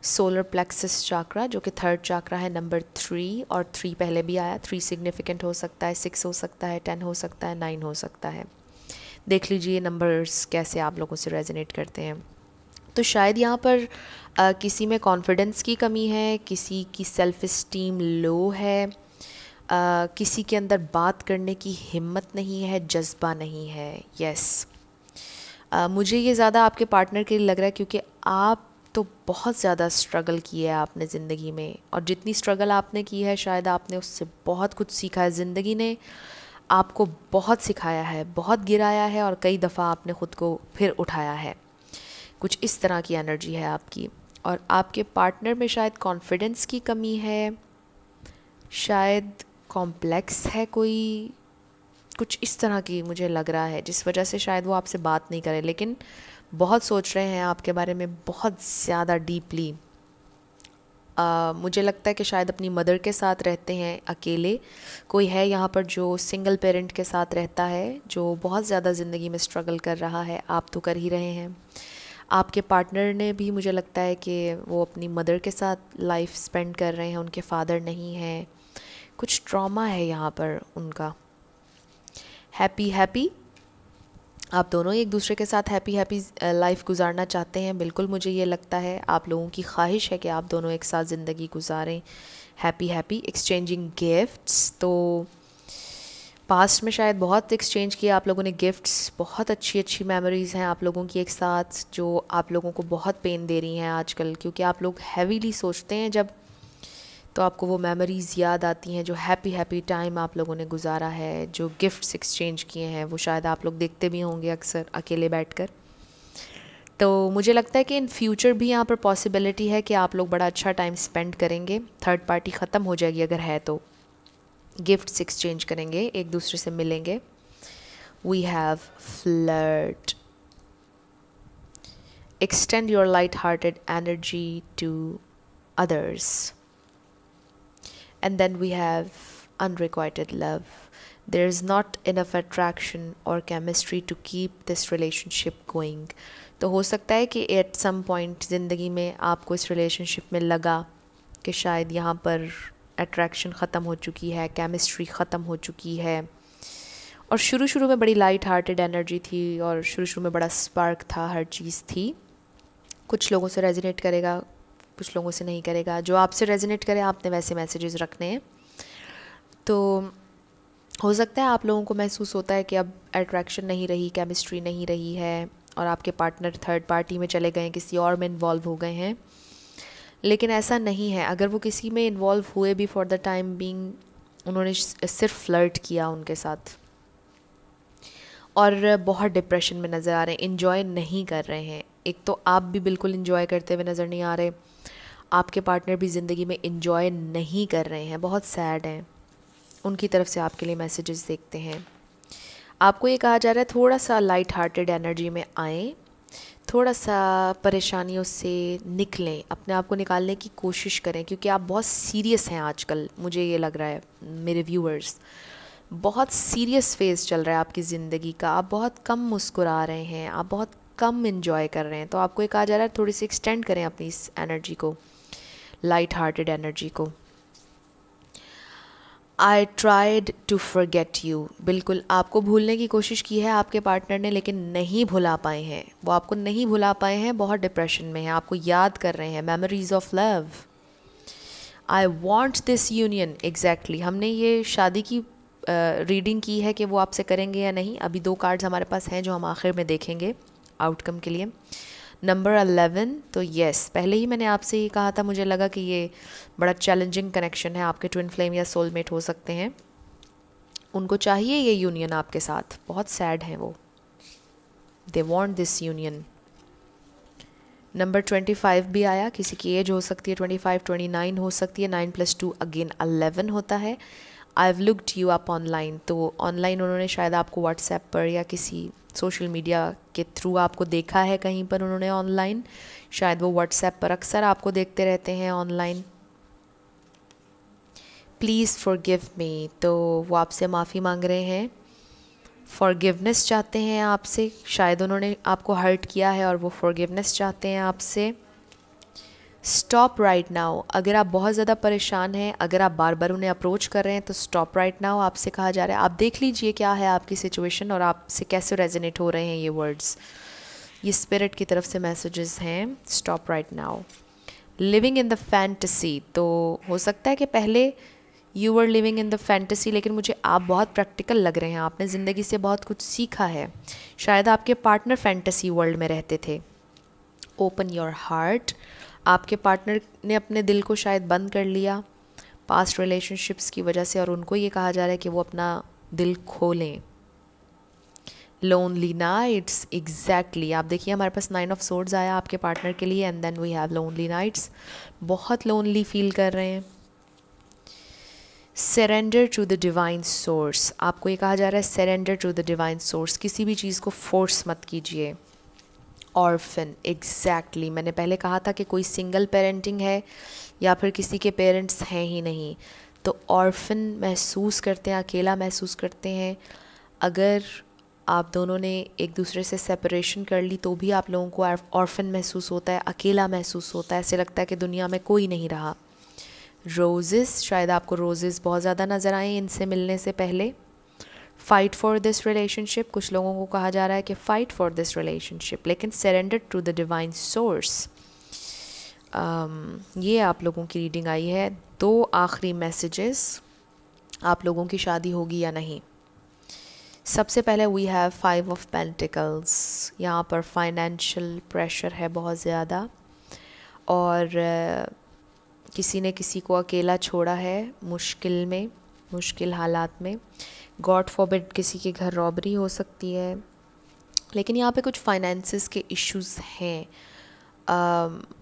solar plexus chakra जो कि थर्ड चाक्रा है नंबर थ्री और थ्री पहले भी आया थ्री सिग्निफिकेंट हो सकता है सिक्स हो सकता है टेन हो सकता है नाइन हो सकता है। देख लीजिए नंबर्स कैसे आप लोगों से रेजनेट करते हैं। तो शायद यहाँ पर आ, किसी में कॉन्फिडेंस की कमी है किसी की सेल्फ़ इस्टीम लो है आ, किसी के अंदर बात करने की हिम्मत नहीं है जज्बा नहीं है यस मुझे ये ज़्यादा आपके पार्टनर के लिए लग रहा है क्योंकि आप तो बहुत ज़्यादा स्ट्रगल की है आपने ज़िंदगी में। और जितनी स्ट्रगल आपने की है, शायद आपने उससे बहुत कुछ सीखा है ज़िंदगी ने। आपको बहुत सिखाया है, बहुत गिराया है और कई दफ़ा आपने ख़ुद को फिर उठाया है। कुछ इस तरह की एनर्जी है आपकी। और आपके पार्टनर में शायद कॉन्फिडेंस की कमी है, शायद कॉम्प्लेक्स है कोई, कुछ इस तरह की मुझे लग रहा है, जिस वजह से शायद वो आपसे बात नहीं करे। लेकिन बहुत सोच रहे हैं आपके बारे में बहुत ज़्यादा डीपली। मुझे लगता है कि शायद अपनी मदर के साथ रहते हैं अकेले। कोई है यहाँ पर जो सिंगल पेरेंट के साथ रहता है, जो बहुत ज़्यादा ज़िंदगी में स्ट्रगल कर रहा है, आप तो कर ही रहे हैं। आपके पार्टनर ने भी मुझे लगता है कि वो अपनी मदर के साथ लाइफ स्पेंड कर रहे हैं, उनके फादर नहीं हैं। कुछ ट्रॉमा है यहाँ पर उनका। Happy happy. आप दोनों एक दूसरे के साथ हैप्पी हैप्पी लाइफ गुजारना चाहते हैं, बिल्कुल मुझे ये लगता है, आप लोगों की ख्वाहिश है कि आप दोनों एक साथ ज़िंदगी गुजारें हैप्पी हैप्पी एक्सचेंजिंग गिफ्ट्स तो पास्ट में शायद बहुत एक्सचेंज किया, आप लोगों ने गिफ्ट्स बहुत अच्छी अच्छी मेमोरीज़ हैं आप लोगों की एक साथ, जो आप लोगों को बहुत पेन दे रही हैं आजकल, क्योंकि आप लोग हैवीली सोचते हैं जब तो आपको वो मेमोरीज़ याद आती हैं, जो हैप्पी हैप्पी टाइम आप लोगों ने गुजारा है, जो गिफ्ट्स एक्सचेंज किए हैं, वो शायद आप लोग देखते भी होंगे अक्सर, अकेले बैठ तो मुझे लगता है कि इन फ्यूचर भी यहाँ पर पॉसिबिलिटी है कि आप लोग बड़ा अच्छा टाइम स्पेंड करेंगे। थर्ड पार्टी ख़त्म हो जाएगी अगर है तो। गिफ्ट्स एक्सचेंज करेंगे, एक दूसरे से मिलेंगे। We have flirt extend your light-hearted energy to others. And then we have unrequited love. There is not enough attraction or chemistry to keep this relationship going. तो हो सकता है कि एट सम पॉइंट ज़िंदगी में आपको इस रिलेशनशिप में लगा कि शायद यहाँ पर अट्रैक्शन ख़त्म हो चुकी है केमिस्ट्री ख़त्म हो चुकी है। और शुरू शुरू में बड़ी लाइट हार्टेड एनर्जी थी और शुरू शुरू में बड़ा स्पार्क था, हर चीज़ थी। कुछ लोगों से रेजोनेट करेगा कुछ लोगों से नहीं करेगा। जो आपसे रेजोनेट करे, आपने वैसे मैसेजेस रखने हैं। तो हो सकता है आप लोगों को महसूस होता है कि अब अट्रैक्शन नहीं रही केमिस्ट्री नहीं रही है और आपके पार्टनर थर्ड पार्टी में चले गए किसी और में इन्वॉल्व हो गए हैं। लेकिन ऐसा नहीं है। अगर वो किसी में इन्वॉल्व हुए भी फॉर द टाइम बीइंग उन्होंने सिर्फ़ फ्लर्ट किया उनके साथ। और बहुत डिप्रेशन में नज़र आ रहे हैं इन्जॉय नहीं कर रहे हैं। एक तो आप भी बिल्कुल इन्जॉय करते हुए नज़र नहीं आ रहे, आपके पार्टनर भी ज़िंदगी में इन्जॉय नहीं कर रहे हैं, बहुत सैड हैं। उनकी तरफ़ से आपके लिए मैसेजेस देखते हैं। आपको ये कहा जा रहा है थोड़ा सा लाइट हार्टेड एनर्जी में आएँ थोड़ा सा परेशानियों से निकलें, अपने आप को निकालने की कोशिश करें, क्योंकि आप बहुत सीरियस हैं आजकल, मुझे ये लग रहा है, मेरे व्यूअर्स बहुत सीरियस फ़ेज़ चल रहा है आपकी ज़िंदगी का। आप बहुत कम मुस्कुरा रहे हैं, आप बहुत कम इन्जॉय कर रहे हैं। तो आपको एक आ जा रहा है, थोड़ी सी एक्सटेंड करें अपनी इस एनर्जी को लाइट हार्टेड एनर्जी को। I tried to forget you बिल्कुल, आपको भूलने की कोशिश की है आपके पार्टनर ने, लेकिन नहीं भुला पाए हैं। वो आपको नहीं भुला पाए हैं, बहुत डिप्रेशन में हैं। आपको याद कर रहे हैं memories of love I want this union exactly हमने ये शादी की रीडिंग की है कि वो आपसे करेंगे या नहीं। अभी दो कार्ड्स हमारे पास हैं जो हम आखिर में देखेंगे आउटकम के लिए। नंबर अलेवन तो येस पहले ही मैंने आपसे ये कहा था, मुझे लगा कि ये बड़ा चैलेंजिंग कनेक्शन है, आपके ट्विन फ्लेम या सोलमेट हो सकते हैं। उनको चाहिए ये यूनियन आपके साथ। बहुत सैड हैं वो। They want this union number twenty five भी आया, किसी की एज हो सकती है ट्वेंटी फाइव ट्वेंटी नाइन हो सकती है nine plus two again eleven होता है। I have looked you up online तो ऑनलाइन उन्होंने शायद आपको व्हाट्सएप पर या किसी सोशल मीडिया के थ्रू आपको देखा है कहीं पर उन्होंने ऑनलाइन शायद वो व्हाट्सएप पर अक्सर आपको देखते रहते हैं online please forgive me तो वो आपसे माफ़ी मांग रहे हैं. फॉरगिवनेस चाहते हैं आपसे. शायद उन्होंने आपको हर्ट किया है और वो फॉरगिवनेस चाहते हैं आपसे. स्टॉप राइट नाउ अगर आप बहुत ज़्यादा परेशान हैं, अगर आप बार बार उन्हें अप्रोच कर रहे हैं तो स्टॉप राइट नाउ आपसे कहा जा रहा है। आप देख लीजिए क्या है आपकी सिचुएशन और आपसे कैसे रेजोनेट हो रहे हैं ये वर्ड्स ये स्पिरिट की तरफ़ से मैसेजेस हैं stop right now living in the fantasy तो हो सकता है कि पहले you were living in the fantasy लेकिन मुझे आप बहुत प्रैक्टिकल लग रहे हैं। आपने ज़िंदगी से बहुत कुछ सीखा है। शायद आपके पार्टनर फैंटसी वर्ल्ड में रहते थे। ओपन योर हार्ट आपके पार्टनर ने अपने दिल को शायद बंद कर लिया पास्ट रिलेशनशिप्स की वजह से, और उनको ये कहा जा रहा है कि वो अपना दिल खोलें। लोनली नाइट्स एग्जैक्टली आप देखिए, हमारे पास नाइन ऑफ़ सोर्ड्स आया आपके पार्टनर के लिए and then we have lonely nights बहुत लोनली फील कर रहे हैं। Surrender to the divine source आपको ये कहा जा रहा है surrender to the divine source किसी भी चीज़ को फोर्स मत कीजिए। ऑर्फन एग्जैक्टली मैंने पहले कहा था कि कोई सिंगल पेरेंटिंग है या फिर किसी के पेरेंट्स हैं ही नहीं। तो ऑर्फन महसूस करते हैं, अकेला महसूस करते हैं। अगर आप दोनों ने एक दूसरे से सेपरेशन कर ली तो भी आप लोगों को ऑर्फन महसूस होता है, अकेला महसूस होता है। ऐसे लगता है कि दुनिया में कोई नहीं रहा। रोज़ेस शायद आपको रोज़ेस बहुत ज़्यादा नज़र आए इनसे मिलने से पहले। फ़ाइट फॉर दिस रिलेशनशिप कुछ लोगों को कहा जा रहा है कि फ़ाइट फॉर दिस रिलेशनशिप लेकिन surrender to the divine source ये आप लोगों की रीडिंग आई है। दो आखिरी मैसेजेस आप लोगों की शादी होगी या नहीं? सबसे पहले we have five of pentacles यहाँ पर फाइनेंशियल प्रेशर है बहुत ज़्यादा। और uh, किसी ने किसी को अकेला छोड़ा है मुश्किल में मुश्किल हालात में। गॉड फॉरबिड किसी के घर रॉबरी हो सकती है। लेकिन यहाँ पे कुछ फाइनेंसिस के इश्यूज़ हैं।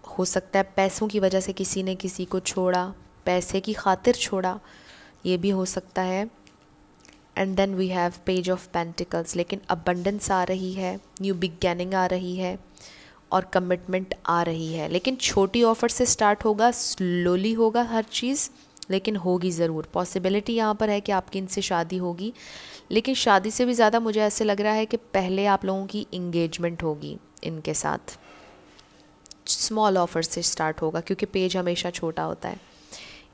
हो सकता है पैसों की वजह से किसी ने किसी को छोड़ा, पैसे की खातिर छोड़ा, ये भी हो सकता है। And then we have page of pentacles लेकिन अबंडेंस आ रही है न्यू बिगैनिंग आ रही है और कमिटमेंट आ रही है। लेकिन छोटी ऑफ़र से स्टार्ट होगा स्लोली होगा हर चीज़। लेकिन होगी ज़रूर। पॉसिबिलिटी यहाँ पर है कि आपकी इनसे शादी होगी। लेकिन शादी से भी ज़्यादा मुझे ऐसे लग रहा है कि पहले आप लोगों की इंगेजमेंट होगी इनके साथ। स्मॉल ऑफ़र से स्टार्ट होगा क्योंकि पेज हमेशा छोटा होता है।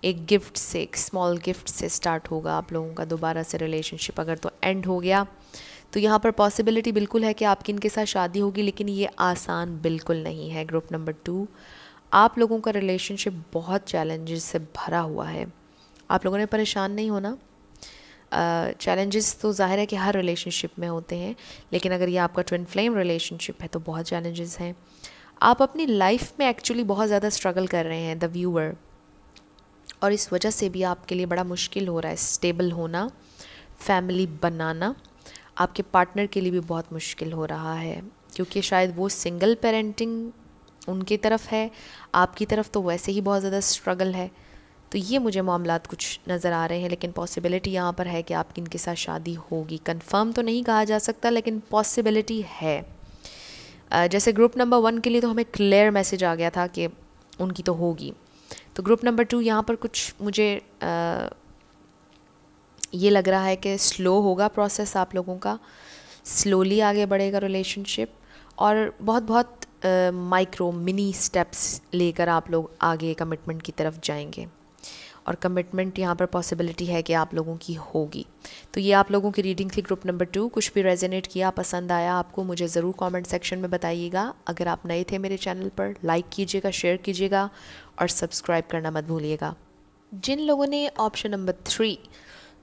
एक गिफ्ट से, एक स्मॉल गिफ्ट से स्टार्ट होगा आप लोगों का दोबारा से रिलेशनशिप अगर तो एंड हो गया तो यहाँ पर पॉसिबिलिटी बिल्कुल है कि आपकी इनके साथ शादी होगी, लेकिन ये आसान बिल्कुल नहीं है। ग्रुप नंबर टू आप लोगों का रिलेशनशिप बहुत चैलेंजेस से भरा हुआ है। आप लोगों ने परेशान नहीं होना। चैलेंजेस uh, तो ज़ाहिर है कि हर रिलेशनशिप में होते हैं लेकिन अगर ये आपका ट्विन फ्लेम रिलेशनशिप है तो बहुत चैलेंजेस हैं। आप अपनी लाइफ में एक्चुअली बहुत ज़्यादा स्ट्रगल कर रहे हैं द व्यूअर और इस वजह से भी आपके लिए बड़ा मुश्किल हो रहा है स्टेबल होना फैमिली बनाना। आपके पार्टनर के लिए भी बहुत मुश्किल हो रहा है क्योंकि शायद वो सिंगल पेरेंटिंग उनकी तरफ़ है आपकी तरफ़ तो वैसे ही बहुत ज़्यादा स्ट्रगल है। तो ये मुझे मामला कुछ नज़र आ रहे हैं लेकिन पॉसिबिलिटी यहाँ पर है कि आपकी इनके साथ शादी होगी। कंफर्म तो नहीं कहा जा सकता लेकिन पॉसिबिलिटी है। जैसे ग्रुप नंबर वन के लिए तो हमें क्लियर मैसेज आ गया था कि उनकी तो होगी। तो ग्रुप नंबर टू यहाँ पर कुछ मुझे आ, ये लग रहा है कि स्लो होगा प्रोसेस आप लोगों का। स्लोली आगे बढ़ेगा रिलेशनशिप और बहुत बहुत माइक्रो मिनी स्टेप्स लेकर आप लोग आगे कमिटमेंट की तरफ़ जाएँगे। और कमिटमेंट यहाँ पर पॉसिबिलिटी है कि आप लोगों की होगी। तो ये आप लोगों की रीडिंग थी ग्रुप नंबर टू कुछ भी रेजोनेट किया, पसंद आया आपको, मुझे ज़रूर कमेंट सेक्शन में बताइएगा। अगर आप नए थे मेरे चैनल पर लाइक कीजिएगा शेयर कीजिएगा और सब्सक्राइब करना मत भूलिएगा। जिन लोगों ने ऑप्शन नंबर थ्री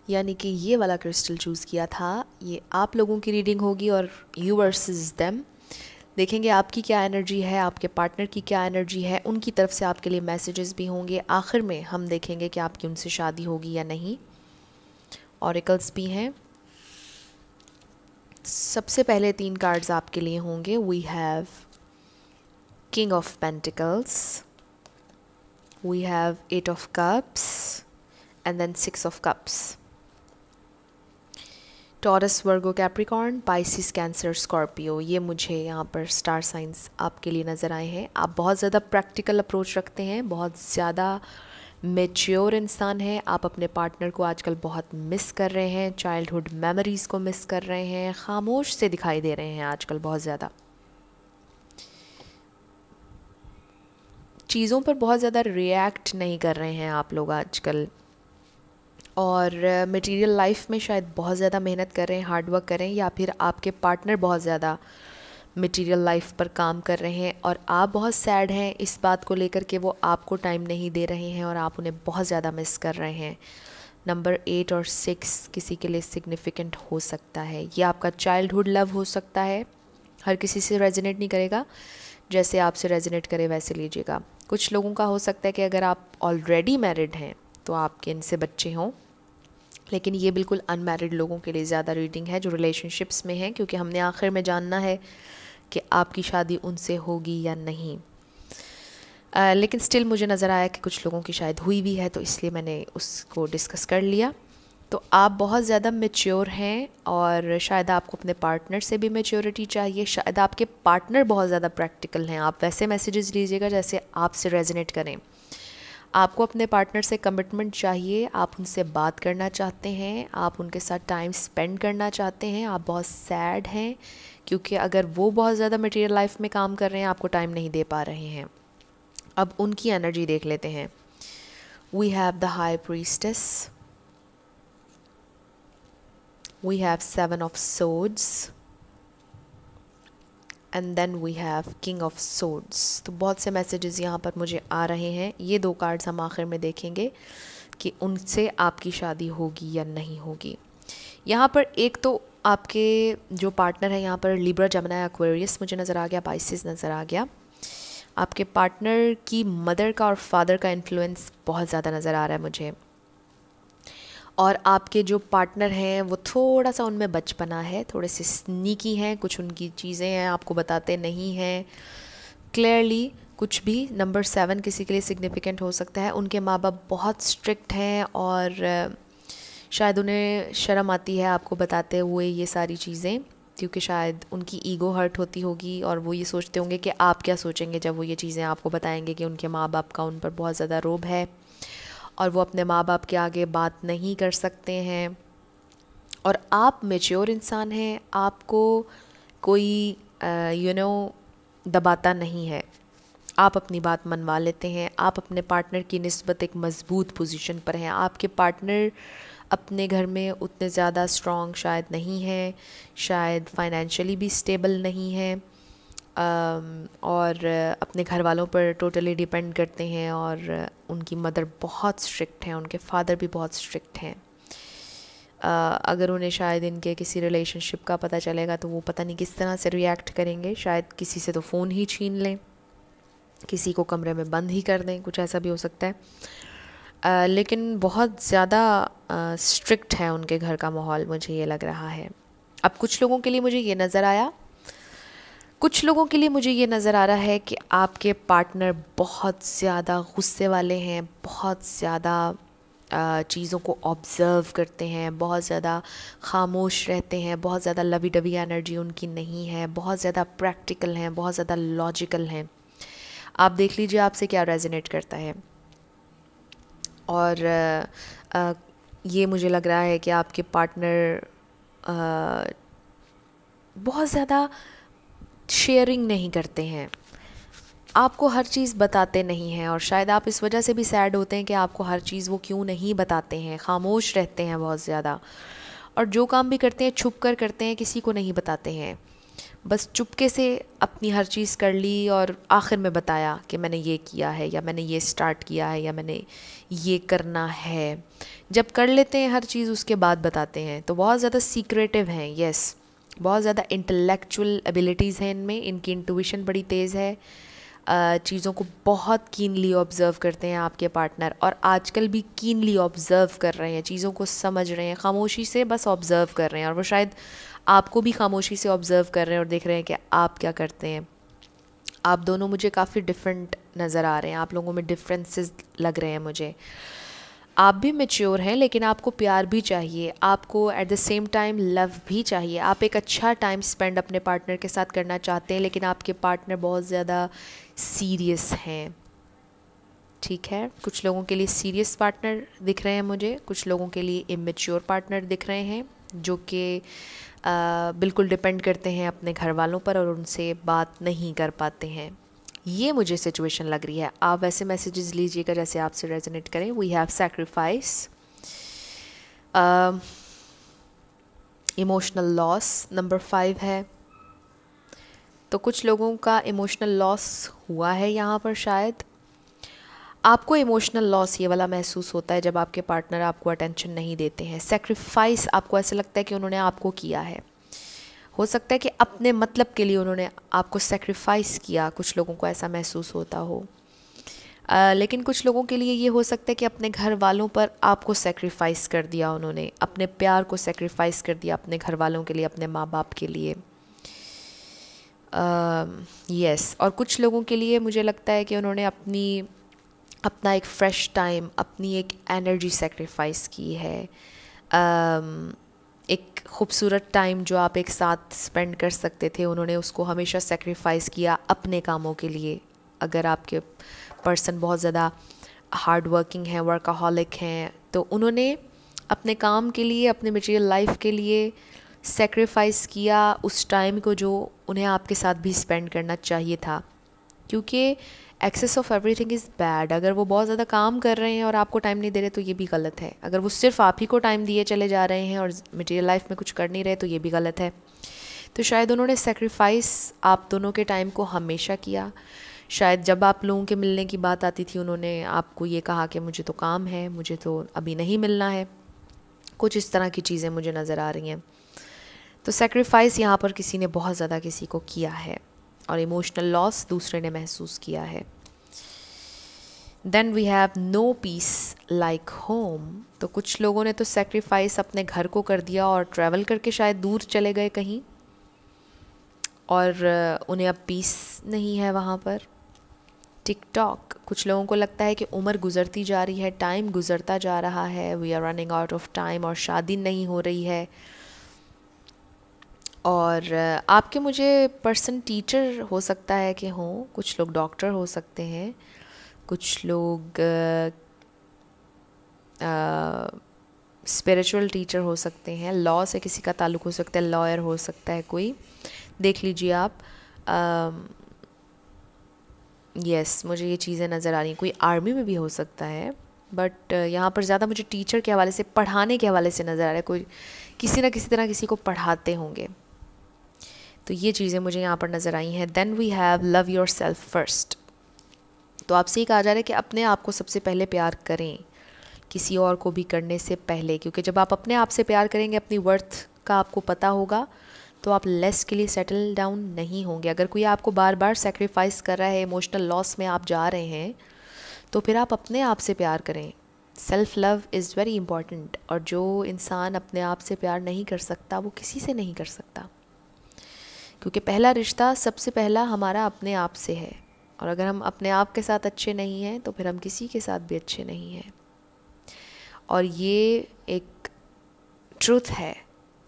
यानी कि ये वाला क्रिस्टल चूज़ किया था, ये आप लोगों की रीडिंग होगी और यू वर्सेस देम देखेंगे आपकी क्या एनर्जी है, आपके पार्टनर की क्या एनर्जी है, उनकी तरफ़ से आपके लिए मैसेजेस भी होंगे। आखिर में हम देखेंगे कि आपकी उनसे शादी होगी या नहीं। ऑरिकल्स भी हैं। सबसे पहले तीन कार्ड्स आपके लिए होंगे। We have king of pentacles we have eight of cups and then six of cups Taurus Virgo Capricorn Pisces Cancer Scorpio ये मुझे यहाँ पर स्टार साइंस आपके लिए नज़र आए हैं। आप बहुत ज़्यादा प्रैक्टिकल अप्रोच रखते हैं, बहुत ज़्यादा मेच्योर इंसान हैं। आप अपने पार्टनर को आजकल बहुत मिस कर रहे हैं चाइल्डहुड मेमोरीज़ को मिस कर रहे हैं, खामोश से दिखाई दे रहे हैं आजकल बहुत ज़्यादा। चीज़ों पर बहुत ज़्यादा रिएक्ट नहीं कर रहे हैं आप लोग आजकल। और मटेरियल लाइफ में शायद बहुत ज़्यादा मेहनत कर रहे हैं हार्ड वर्क कर या फिर आपके पार्टनर बहुत ज़्यादा मटेरियल लाइफ पर काम कर रहे हैं और आप बहुत सैड हैं, इस बात को लेकर के वो आपको टाइम नहीं दे रहे हैं और आप उन्हें बहुत ज़्यादा मिस कर रहे हैं। नंबर एट और सिक्स किसी के लिए सिग्निफिकेंट हो सकता है। ये आपका चाइल्डहुड लव हो सकता है। हर किसी से रेजनेट नहीं करेगा। जैसे आपसे रेजनेट करे, वैसे लीजिएगा। कुछ लोगों का हो सकता है कि अगर आप ऑलरेडी मैरिड हैं तो आपके इनसे बच्चे हों। लेकिन ये बिल्कुल अनमेरिड लोगों के लिए ज़्यादा रीडिंग है जो रिलेशनशिप्स में हैं क्योंकि हमने आखिर में जानना है कि आपकी शादी उनसे होगी या नहीं। आ, लेकिन स्टिल मुझे नज़र आया कि कुछ लोगों की शायद हुई भी है तो इसलिए मैंने उसको डिस्कस कर लिया। तो आप बहुत ज़्यादा मेच्योर हैं और शायद आपको अपने पार्टनर से भी मेच्योरिटी चाहिए। शायद आपके पार्टनर बहुत ज़्यादा प्रैक्टिकल हैं। आप वैसे मैसेजेस लीजिएगा जैसे आपसे रेजनेट करें। आपको अपने पार्टनर से कमिटमेंट चाहिए, आप उनसे बात करना चाहते हैं, आप उनके साथ टाइम स्पेंड करना चाहते हैं, आप बहुत सैड हैं, क्योंकि अगर वो बहुत ज़्यादा मटेरियल लाइफ में काम कर रहे हैं, आपको टाइम नहीं दे पा रहे हैं। अब उनकी एनर्जी देख लेते हैं। We have the high priestess we have seven of swords and then we have king of swords तो बहुत से मैसेजेस यहाँ पर मुझे आ रहे हैं। ये दो कार्ड्स हम आखिर में देखेंगे कि उनसे आपकी शादी होगी या नहीं होगी। यहाँ पर एक तो आपके जो पार्टनर है, यहाँ पर लिब्रा जमना एक्वेरियस मुझे नज़र आ गया बाइसिस नज़र आ गया। आपके पार्टनर की मदर का और फादर का इन्फ्लुएंस बहुत ज़्यादा नज़र आ रहा है मुझे। और आपके जो पार्टनर हैं, वो थोड़ा सा उनमें बचपना है, थोड़े से स्नीकी हैं, कुछ उनकी चीज़ें हैं, आपको बताते नहीं हैं। क्लियरली कुछ भी नंबर सेवन किसी के लिए सिग्निफिकेंट हो सकता है। उनके माँ बाप बहुत स्ट्रिक्ट हैं और शायद उन्हें शर्म आती है आपको बताते हुए ये सारी चीज़ें, क्योंकि शायद उनकी ईगो हर्ट होती होगी और वो ये सोचते होंगे कि आप क्या सोचेंगे जब वो ये चीज़ें आपको बताएँगे कि उनके माँ बाप का उन पर बहुत ज़्यादा रोब है। और वो अपने माँ बाप के आगे बात नहीं कर सकते हैं। और आप मेच्योर इंसान हैं, आपको कोई यू नो दबाता नहीं है। आप अपनी बात मनवा लेते हैं, आप अपने पार्टनर की नस्बत एक मज़बूत पोजीशन पर हैं। आपके पार्टनर अपने घर में उतने ज़्यादा स्ट्रॉन्ग शायद नहीं हैं, शायद फाइनेंशियली भी स्टेबल नहीं हैं। और अपने घर वालों पर टोटली डिपेंड करते हैं और उनकी मदर बहुत स्ट्रिक्ट हैं उनके फादर भी बहुत स्ट्रिक्ट हैं। अगर उन्हें शायद इनके किसी रिलेशनशिप का पता चलेगा तो वो पता नहीं किस तरह से रिएक्ट करेंगे। शायद किसी से तो फ़ोन ही छीन लें किसी को कमरे में बंद ही कर दें कुछ ऐसा भी हो सकता है। आ, लेकिन बहुत ज़्यादा स्ट्रिक्ट है उनके घर का माहौल मुझे ये लग रहा है। अब कुछ लोगों के लिए मुझे ये नज़र आया कुछ लोगों के लिए मुझे ये नज़र आ रहा है कि आपके पार्टनर बहुत ज़्यादा गुस्से वाले हैं बहुत ज़्यादा चीज़ों को ऑब्ज़र्व करते हैं बहुत ज़्यादा खामोश रहते हैं बहुत ज़्यादा लवी डवी एनर्जी उनकी नहीं है बहुत ज़्यादा प्रैक्टिकल हैं बहुत ज़्यादा लॉजिकल हैं। आप देख लीजिए आपसे क्या रेजोनेट करता है। और आ, ये मुझे लग रहा है कि आपके पार्टनर बहुत ज़्यादा शेयरिंग नहीं करते हैं। आपको हर चीज़ बताते नहीं हैं और शायद आप इस वजह से भी सैड होते हैं कि आपको हर चीज़ वो क्यों नहीं बताते हैं। खामोश रहते हैं बहुत ज़्यादा। और जो काम भी करते हैं, छुप कर करते हैं, किसी को नहीं बताते हैं। बस चुपके से अपनी हर चीज़ कर ली और आखिर में बताया कि मैंने ये किया है या मैंने ये स्टार्ट किया है या मैंने ये करना है। जब कर लेते हैं, हर चीज़ उसके बाद बताते हैं। तो बहुत ज़्यादा सीक्रेटिव हैं यस बहुत ज़्यादा इंटेलेक्चुअल एबिलिटीज़ हैं इनमें, इनकी इंटूशन बड़ी तेज़ है। चीज़ों को बहुत कीनली ऑब्ज़र्व करते हैं आपके पार्टनर और आजकल भी कीनली ऑब्ज़र्व कर रहे हैं, चीज़ों को समझ रहे हैं, खामोशी से बस ऑब्ज़र्व कर रहे हैं और वो शायद आपको भी खामोशी से ऑब्ज़र्व कर रहे हैं और देख रहे हैं कि आप क्या करते हैं। आप दोनों मुझे काफ़ी डिफरेंट नज़र आ रहे हैं, आप लोगों में डिफरेंसेस लग रहे हैं मुझे। आप भी मेच्योर हैं, लेकिन आपको प्यार भी चाहिए, आपको at the same time love भी चाहिए। आप एक अच्छा टाइम स्पेंड अपने पार्टनर के साथ करना चाहते हैं, लेकिन आपके पार्टनर बहुत ज़्यादा सीरियस हैं। ठीक है? कुछ लोगों के लिए सीरियस पार्टनर दिख रहे हैं मुझे, कुछ लोगों के लिए इमेच्योर पार्टनर दिख रहे हैं, जो कि बिल्कुल डिपेंड करते हैं अपने घर वालों पर और उनसे बात नहीं कर पाते हैं। ये मुझे सिचुएशन लग रही है। आप वैसे मैसेजेस लीजिएगा जैसे आपसे रेजोनेट करें। We have sacrifice emotional loss number five है। तो कुछ लोगों का इमोशनल लॉस हुआ है यहाँ पर शायद। आपको इमोशनल लॉस ये वाला महसूस होता है जब आपके पार्टनर आपको अटेंशन नहीं देते हैं। सेक्रीफाइस आपको ऐसा लगता है कि उन्होंने आपको किया है। हो सकता है कि अपने मतलब के लिए उन्होंने आपको सेक्रीफाइस किया कुछ लोगों को ऐसा महसूस होता हो। आ, लेकिन कुछ लोगों के लिए ये हो सकता है कि अपने घर वालों पर आपको सेक्रीफाइस कर दिया उन्होंने अपने प्यार को सेक्रीफाइस कर दिया अपने घर वालों के लिए अपने माँ बाप के लिए। यस और कुछ लोगों के लिए मुझे लगता है कि उन्होंने अपनी अपना एक फ़्रेश टाइम अपनी एक एनर्जी सेक्रीफाइस की है। um, एक खूबसूरत टाइम जो आप एक साथ स्पेंड कर सकते थे, उन्होंने उसको हमेशा सेक्रीफाइस किया अपने कामों के लिए। अगर आपके पर्सन बहुत ज़्यादा हार्ड वर्किंग है वर्काहॉलिक हैं तो उन्होंने अपने काम के लिए, अपने मटेरियल लाइफ के लिए सेक्रीफाइस किया उस टाइम को जो उन्हें आपके साथ भी स्पेंड करना चाहिए था। क्योंकि excess of everything is bad अगर वो बहुत ज़्यादा काम कर रहे हैं और आपको टाइम नहीं दे रहे तो ये भी गलत है। अगर वो सिर्फ़ आप ही को टाइम दिए चले जा रहे हैं और मटेरियल लाइफ में कुछ कर नहीं रहे तो ये भी गलत है। तो शायद उन्होंने सेक्रीफाइस आप दोनों के टाइम को हमेशा किया। शायद जब आप लोगों के मिलने की बात आती थी, उन्होंने आपको ये कहा कि मुझे तो काम है, मुझे तो अभी नहीं मिलना है। कुछ इस तरह की चीज़ें मुझे नज़र आ रही हैं। तो सेक्रीफाइस यहाँ पर किसी ने बहुत ज़्यादा किसी को किया है। और इमोशनल लॉस दूसरे ने महसूस किया है। Then we have no peace like home तो कुछ लोगों ने तो सेक्रीफाइस अपने घर को कर दिया और ट्रैवल करके शायद दूर चले गए कहीं। और उन्हें अब पीस नहीं है वहाँ पर। टिकटॉक कुछ लोगों को लगता है कि उम्र गुज़रती जा रही है टाइम गुज़रता जा रहा है। We are running out of time और शादी नहीं हो रही है। और आपके मुझे पर्सन टीचर हो सकता है कि हों, कुछ लोग डॉक्टर हो सकते हैं, कुछ लोग स्पिरिचुअल टीचर हो सकते हैं लॉ से किसी का ताल्लुक हो सकता है लॉयर हो सकता है कोई। देख लीजिए आप यस मुझे ये चीज़ें नज़र आ रही हैं। कोई आर्मी में भी हो सकता है बट यहाँ पर ज़्यादा मुझे टीचर के हवाले से, पढ़ाने के हवाले से नज़र आ रहा है। कोई, किसी ना किसी तरह किसी को पढ़ाते होंगे। तो ये चीज़ें मुझे यहाँ पर नज़र आई हैं। Then we have love yourself first तो आपसे ही कहा जा रहा है कि अपने आप को सबसे पहले प्यार करें, किसी और को भी करने से पहले। क्योंकि जब आप अपने आप से प्यार करेंगे, अपनी वर्थ का आपको पता होगा तो आप लेस के लिए सेटल डाउन नहीं होंगे। अगर कोई आपको बार बार सेक्रीफाइस कर रहा है इमोशनल लॉस में आप जा रहे हैं तो फिर आप अपने आप से प्यार करें। Self love is very important और जो इंसान अपने आप से प्यार नहीं कर सकता, वो किसी से नहीं कर सकता। क्योंकि पहला रिश्ता सबसे पहला हमारा अपने आप से है। और अगर हम अपने आप के साथ अच्छे नहीं हैं तो फिर हम किसी के साथ भी अच्छे नहीं हैं। और ये एक ट्रूथ है।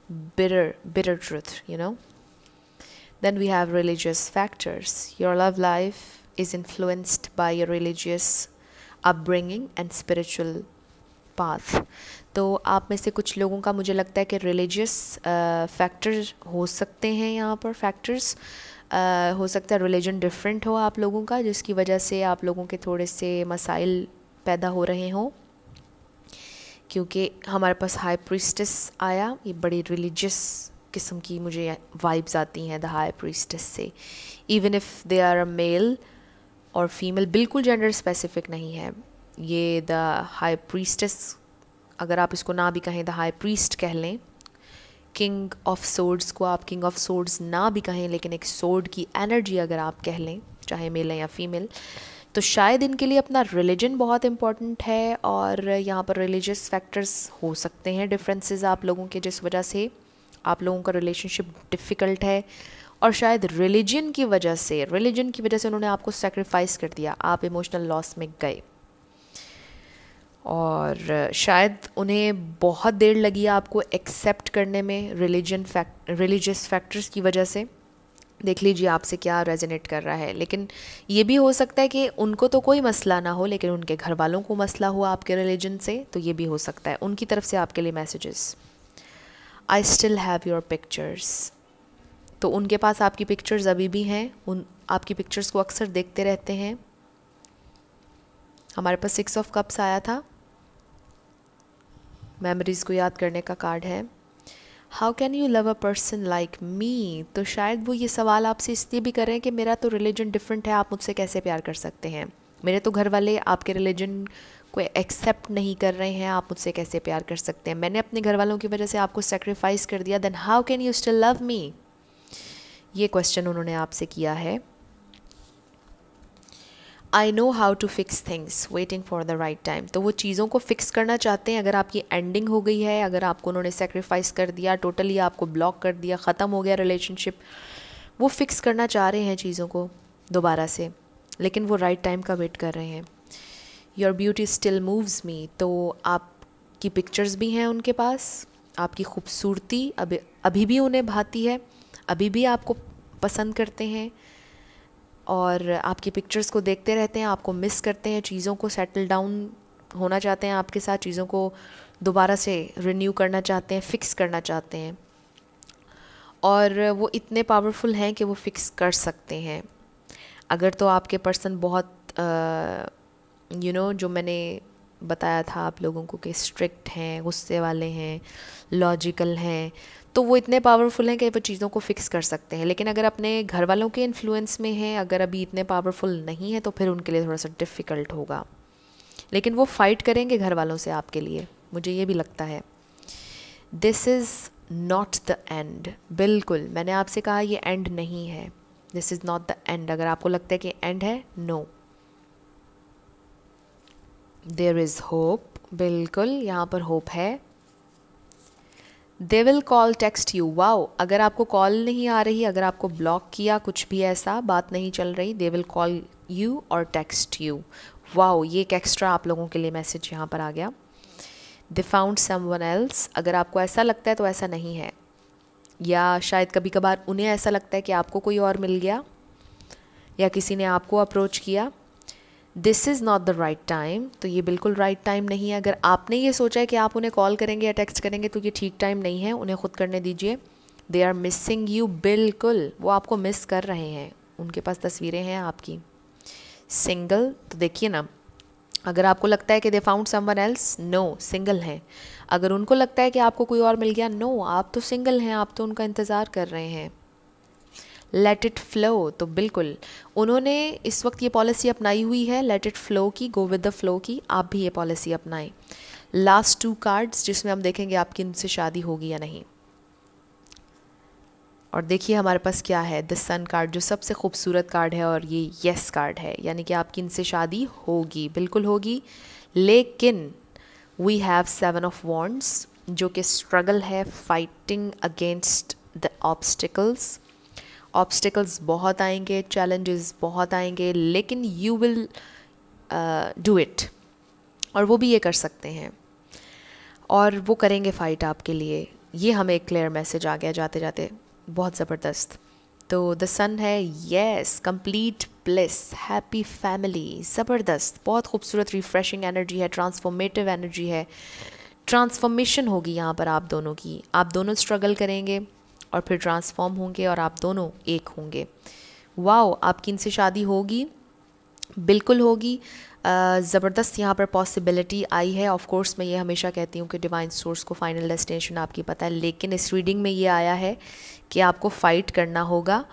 Bitter bitter truth you know then we have religious factors your love life is influenced by your religious upbringing and spiritual path तो आप में से कुछ लोगों का मुझे लगता है कि रिलीजियस फैक्टर हो सकते हैं यहाँ पर फैक्टर्स uh, हो सकता है रिलीजन डिफरेंट हो आप लोगों का जिसकी वजह से आप लोगों के थोड़े से मसाइल पैदा हो रहे हों। क्योंकि हमारे पास हाई प्रिस्टस आया ये बड़ी रिलीजियस किस्म की मुझे वाइब्स आती हैं द हाई प्रिस्टस से। Even if they are a male और फीमेल बिल्कुल जेंडर स्पेसिफिक नहीं है। ये द हाई प्रीस्टस अगर आप इसको ना भी कहें द हाई प्रीस्ट कह लें किंग ऑफ़ सोर्ड्स को आप किंग ऑफ़ सोर्ड्स ना भी कहें, लेकिन एक सोर्ड की एनर्जी अगर आप कह लें, चाहे मेल या फीमेल तो शायद इनके लिए अपना रिलीजन बहुत इंपॉर्टेंट है और यहाँ पर रिलीजियस फैक्टर्स हो सकते हैं डिफरेंसेस आप लोगों के जिस वजह से आप लोगों का रिलेशनशिप डिफ़िकल्ट है और शायद रिलीजन की वजह से रिलीजन की वजह से उन्होंने आपको सेक्रीफाइस कर दिया, आप इमोशनल लॉस में गए। और शायद उन्हें बहुत देर लगी आपको एक्सेप्ट करने में रिलीजन फैक्ट रिलीजियस फैक्टर्स की वजह से। देख लीजिए आपसे क्या रेजोनेट कर रहा है। लेकिन ये भी हो सकता है कि उनको तो कोई मसला ना हो, लेकिन उनके घर वालों को मसला हुआ आपके रिलीजन से तो ये भी हो सकता है। उनकी तरफ़ से आपके लिए messages I still have your pictures तो उनके पास आपकी पिक्चर्स अभी भी हैं। उन, आपकी पिक्चर्स को अक्सर देखते रहते हैं। हमारे पास सिक्स ऑफ़ कप्स आया था। मेमोरीज़ को याद करने का कार्ड है। How can you love a person like me तो शायद वो ये सवाल आपसे इसलिए भी कर कि मेरा तो रिलीजन डिफरेंट है, आप मुझसे कैसे प्यार कर सकते हैं? मेरे तो घर वाले आपके रिलीजन को एक्सेप्ट नहीं कर रहे हैं, आप मुझसे कैसे प्यार कर सकते हैं? मैंने अपने घर वालों की वजह से आपको सेक्रीफाइस कर दिया then how can you still love me ये क्वेश्चन उन्होंने आपसे किया है। I know how to fix things waiting for the right time तो वो चीज़ों को फिक्स करना चाहते हैं, अगर आपकी एंडिंग हो गई है, अगर आपको उन्होंने सेक्रीफाइस कर दिया टोटली आपको ब्लॉक कर दिया, ख़त्म हो गया रिलेशनशिप वो फिक्स करना चाह रहे हैं चीज़ों को दोबारा से, लेकिन वो राइट right टाइम का वेट कर रहे हैं। Your beauty still moves me तो आपकी पिक्चर्स भी हैं उनके पास, आपकी खूबसूरती अभी अभी भी उन्हें भाती है, अभी भी आपको पसंद करते हैं और आपकी पिक्चर्स को देखते रहते हैं आपको मिस करते हैं चीज़ों को सेटल डाउन होना चाहते हैं आपके साथ चीज़ों को दोबारा से रिन्यू करना चाहते हैं फ़िक्स करना चाहते हैं। और वो इतने पावरफुल हैं कि वो फ़िक्स कर सकते हैं। अगर तो आपके पर्सन बहुत यू नो you know, जो मैंने बताया था आप लोगों को कि स्ट्रिक्ट हैं, गुस्से वाले हैं लॉजिकल हैं तो वो इतने पावरफुल हैं कि वो चीज़ों को फिक्स कर सकते हैं। लेकिन अगर अपने घर वालों के इन्फ्लुएंस में हैं, अगर अभी इतने पावरफुल नहीं है तो फिर उनके लिए थोड़ा सा डिफ़िकल्ट होगा। लेकिन वो फ़ाइट करेंगे घर वालों से आपके लिए, मुझे ये भी लगता है। This is not the end बिल्कुल, मैंने आपसे कहा ये एंड नहीं है। This is not the end अगर आपको लगता है कि एंड है नो देर इज़ होप बिल्कुल, यहाँ पर होप है। They will call text you wow अगर आपको कॉल नहीं आ रही, अगर आपको ब्लॉक किया कुछ भी ऐसा, बात नहीं चल रही दे विल कॉल यू और टेक्स्ट यू वाओ ये एक एक्स्ट्रा आप लोगों के लिए मैसेज यहाँ पर आ गया। They found someone else अगर आपको ऐसा लगता है तो ऐसा नहीं है। या शायद कभी कभार उन्हें ऐसा लगता है कि आपको कोई और मिल गया, या किसी ने आपको अप्रोच किया। This is not the right time तो ये बिल्कुल राइट right टाइम नहीं है। अगर आपने ये सोचा है कि आप उन्हें कॉल करेंगे या टेक्स्ट करेंगे तो ये ठीक टाइम नहीं है। उन्हें खुद करने दीजिए। दे आर मिसिंग यू बिल्कुल। वो आपको मिस कर रहे हैं। उनके पास तस्वीरें हैं आपकी। सिंगल तो देखिए ना अगर आपको लगता है कि they found someone else no single हैं। अगर उनको लगता है कि आपको कोई और मिल गया नो no, आप तो सिंगल हैं आप तो उनका इंतज़ार कर रहे हैं। लेट इट फ्लो तो बिल्कुल, उन्होंने इस वक्त ये पॉलिसी अपनाई हुई है लेट इट फ्लो की गो विद द फ्लो की, आप भी ये पॉलिसी अपनाएँ। लास्ट टू कार्ड्स जिसमें हम देखेंगे आपकी इनसे शादी होगी या नहीं। और देखिए हमारे पास क्या है द सन कार्ड जो सबसे खूबसूरत कार्ड है और ये येस कार्ड है, यानी कि आपकी इनसे शादी होगी, बिल्कुल होगी। लेकिन we have seven of wands जो कि स्ट्रगल है fighting against the obstacles obstacles बहुत आएँगे चैलेंजेस बहुत आएँगे, लेकिन यू विल डू इट और वो भी ये कर सकते हैं। और वो करेंगे फ़ाइट आपके लिए। ये हमें एक क्लियर मैसेज आ गया जाते जाते। बहुत ज़बरदस्त। तो द सन है। Yes complete bliss happy family ज़बरदस्त। बहुत खूबसूरत रिफ़्रेशिंग एनर्जी है। ट्रांसफॉर्मेटिव एनर्जी है। ट्रांसफॉर्मेशन होगी यहाँ पर आप दोनों की। आप दोनों स्ट्रगल करेंगे। और फिर ट्रांसफॉर्म होंगे और आप दोनों एक होंगे। वाओ आपकी इनसे शादी होगी। बिल्कुल होगी। ज़बरदस्त यहाँ पर पॉसिबिलिटी आई है। ऑफ़ कोर्स मैं ये हमेशा कहती हूँ कि डिवाइन सोर्स को फाइनल डेस्टिनेशन आपकी पता है, लेकिन इस रीडिंग में ये आया है कि आपको फ़ाइट करना होगा,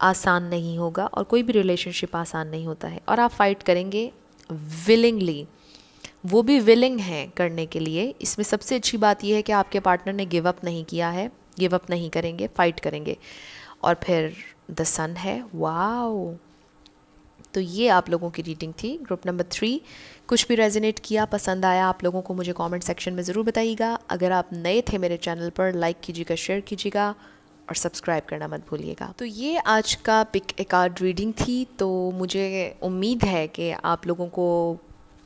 आसान नहीं होगा और कोई भी रिलेशनशिप आसान नहीं होता है। और आप फाइट करेंगे विलिंगली वो भी विलिंग हैं करने के लिए। इसमें सबसे अच्छी बात यह है कि आपके पार्टनर ने गिव अप नहीं किया है। गिव अप नहीं करेंगे फाइट करेंगे। और फिर द सन है। वाओ तो ये आप लोगों की रीडिंग थी। ग्रुप नंबर थ्री कुछ भी रेजोनेट किया, पसंद आया, आप लोगों को मुझे कमेंट सेक्शन में ज़रूर बताइएगा। अगर आप नए थे मेरे चैनल पर लाइक कीजिएगा शेयर कीजिएगा और सब्सक्राइब करना मत भूलिएगा। तो ये आज का पिक ए कार्ड रीडिंग थी। तो मुझे उम्मीद है कि आप लोगों को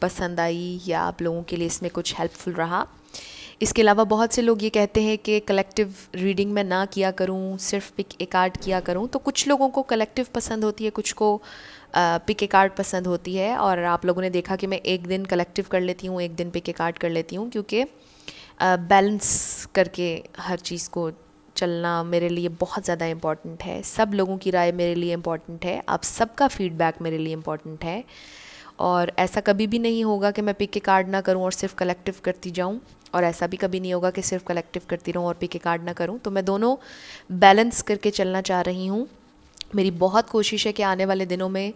पसंद आई या आप लोगों के लिए इसमें कुछ हेल्पफुल रहा। इसके अलावा बहुत से लोग ये कहते हैं कि कलेक्टिव रीडिंग में ना किया करूँ, सिर्फ़ पिक ए कार्ड किया करूँ। तो कुछ लोगों को कलेक्टिव पसंद होती है, कुछ को पिक ए कार्ड पसंद होती है। और आप लोगों ने देखा कि मैं एक दिन कलेक्टिव कर लेती हूँ, एक दिन पिक ए कार्ड कर लेती हूँ, क्योंकि बैलेंस करके हर चीज़ को चलना मेरे लिए बहुत ज़्यादा इंपॉर्टेंट है। सब लोगों की राय मेरे लिए इंपॉर्टेंट है। आप सबका फीडबैक मेरे लिए इंपॉर्टेंट है। और ऐसा कभी भी नहीं होगा कि मैं पिक के कार्ड ना करूँ और सिर्फ़ कलेक्टिव करती जाऊँ। और ऐसा भी कभी नहीं होगा कि सिर्फ़ कलेक्टिव करती रहूँ और पिक कार्ड ना करूँ। तो मैं दोनों बैलेंस करके चलना चाह रही हूँ। मेरी बहुत कोशिश है कि आने वाले दिनों में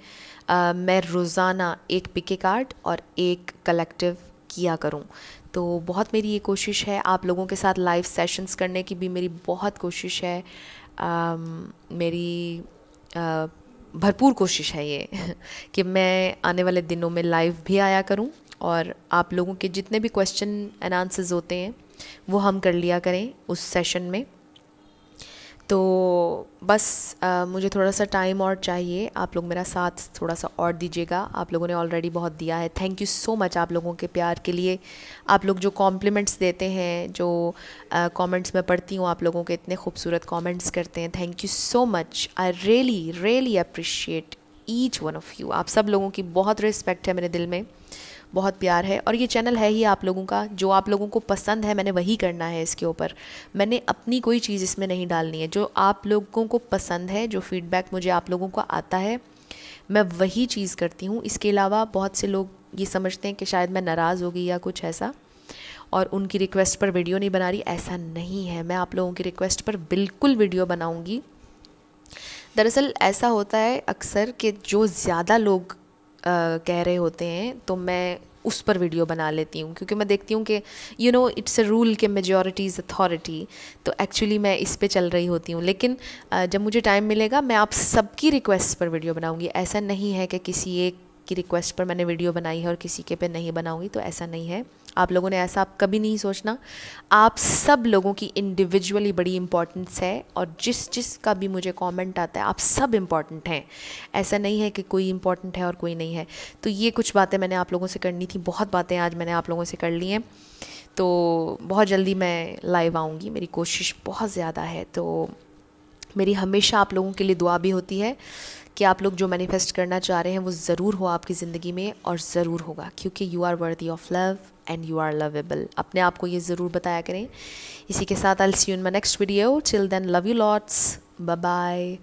आ, मैं रोज़ाना एक पिके कार्ड और एक कलेक्टिव किया करूँ। तो बहुत मेरी ये कोशिश है। आप लोगों के साथ लाइव सेशंस करने की भी मेरी बहुत कोशिश है। आ, मेरी आ, भरपूर कोशिश है ये कि मैं आने वाले दिनों में लाइव भी आया करूँ और आप लोगों के जितने भी क्वेश्चन एंड आंसर्स होते हैं वो हम कर लिया करें उस सेशन में। तो बस आ, मुझे थोड़ा सा टाइम और चाहिए। आप लोग मेरा साथ थोड़ा सा और दीजिएगा। आप लोगों ने ऑलरेडी बहुत दिया है। थैंक यू सो मच आप लोगों के प्यार के लिए। आप लोग जो कॉम्प्लीमेंट्स देते हैं जो कमेंट्स में पढ़ती हूँ आप लोगों के इतने खूबसूरत कमेंट्स करते हैं। Thank you so much I really really appreciate each one of you आप सब लोगों की बहुत रिस्पेक्ट है मेरे दिल में। बहुत प्यार है और ये चैनल है ही आप लोगों का, जो आप लोगों को पसंद है, मैंने वही करना है इसके ऊपर। मैंने अपनी कोई चीज़ इसमें नहीं डालनी है। जो आप लोगों को पसंद है, जो फीडबैक मुझे आप लोगों को आता है, मैं वही चीज़ करती हूँ। इसके अलावा बहुत से लोग ये समझते हैं कि शायद मैं नाराज़ होगी या कुछ ऐसा, और उनकी रिक्वेस्ट पर वीडियो नहीं बना रही। ऐसा नहीं है। मैं आप लोगों की रिक्वेस्ट पर बिल्कुल वीडियो बनाऊँगी। दरअसल ऐसा होता है अक्सर कि जो ज़्यादा लोग कह रहे होते हैं तो मैं उस पर वीडियो बना लेती हूँ, क्योंकि मैं देखती हूँ कि you know it's a rule के मेजॉरिटी इज़ अथॉरिटी तो एक्चुअली मैं इस पे चल रही होती हूँ। लेकिन जब मुझे टाइम मिलेगा, मैं आप सबकी रिक्वेस्ट पर वीडियो बनाऊँगी। ऐसा नहीं है कि किसी एक की रिक्वेस्ट पर मैंने वीडियो बनाई है और किसी के पे नहीं बनाऊँगी तो ऐसा नहीं है। आप लोगों ने ऐसा आप कभी नहीं सोचना। आप सब लोगों की इंडिविजुअली बड़ी इंपॉर्टेंस है और जिस जिस का भी मुझे कमेंट आता है, आप सब इंपॉर्टेंट हैं। ऐसा नहीं है कि कोई इंपॉर्टेंट है और कोई नहीं है। तो ये कुछ बातें मैंने आप लोगों से करनी थी, बहुत बातें आज मैंने आप लोगों से कर ली हैं। तो बहुत जल्दी मैं लाइव आऊँगी, मेरी कोशिश बहुत ज़्यादा है। तो मेरी हमेशा आप लोगों के लिए दुआ भी होती है कि आप लोग जो मैनिफेस्ट करना चाह रहे हैं, वो ज़रूर हो आपकी ज़िंदगी में और ज़रूर होगा, क्योंकि you are worthy of love and you are lovable अपने आप को ये ज़रूर बताया करें। इसी के साथ I see you in my next video till then love you lots bye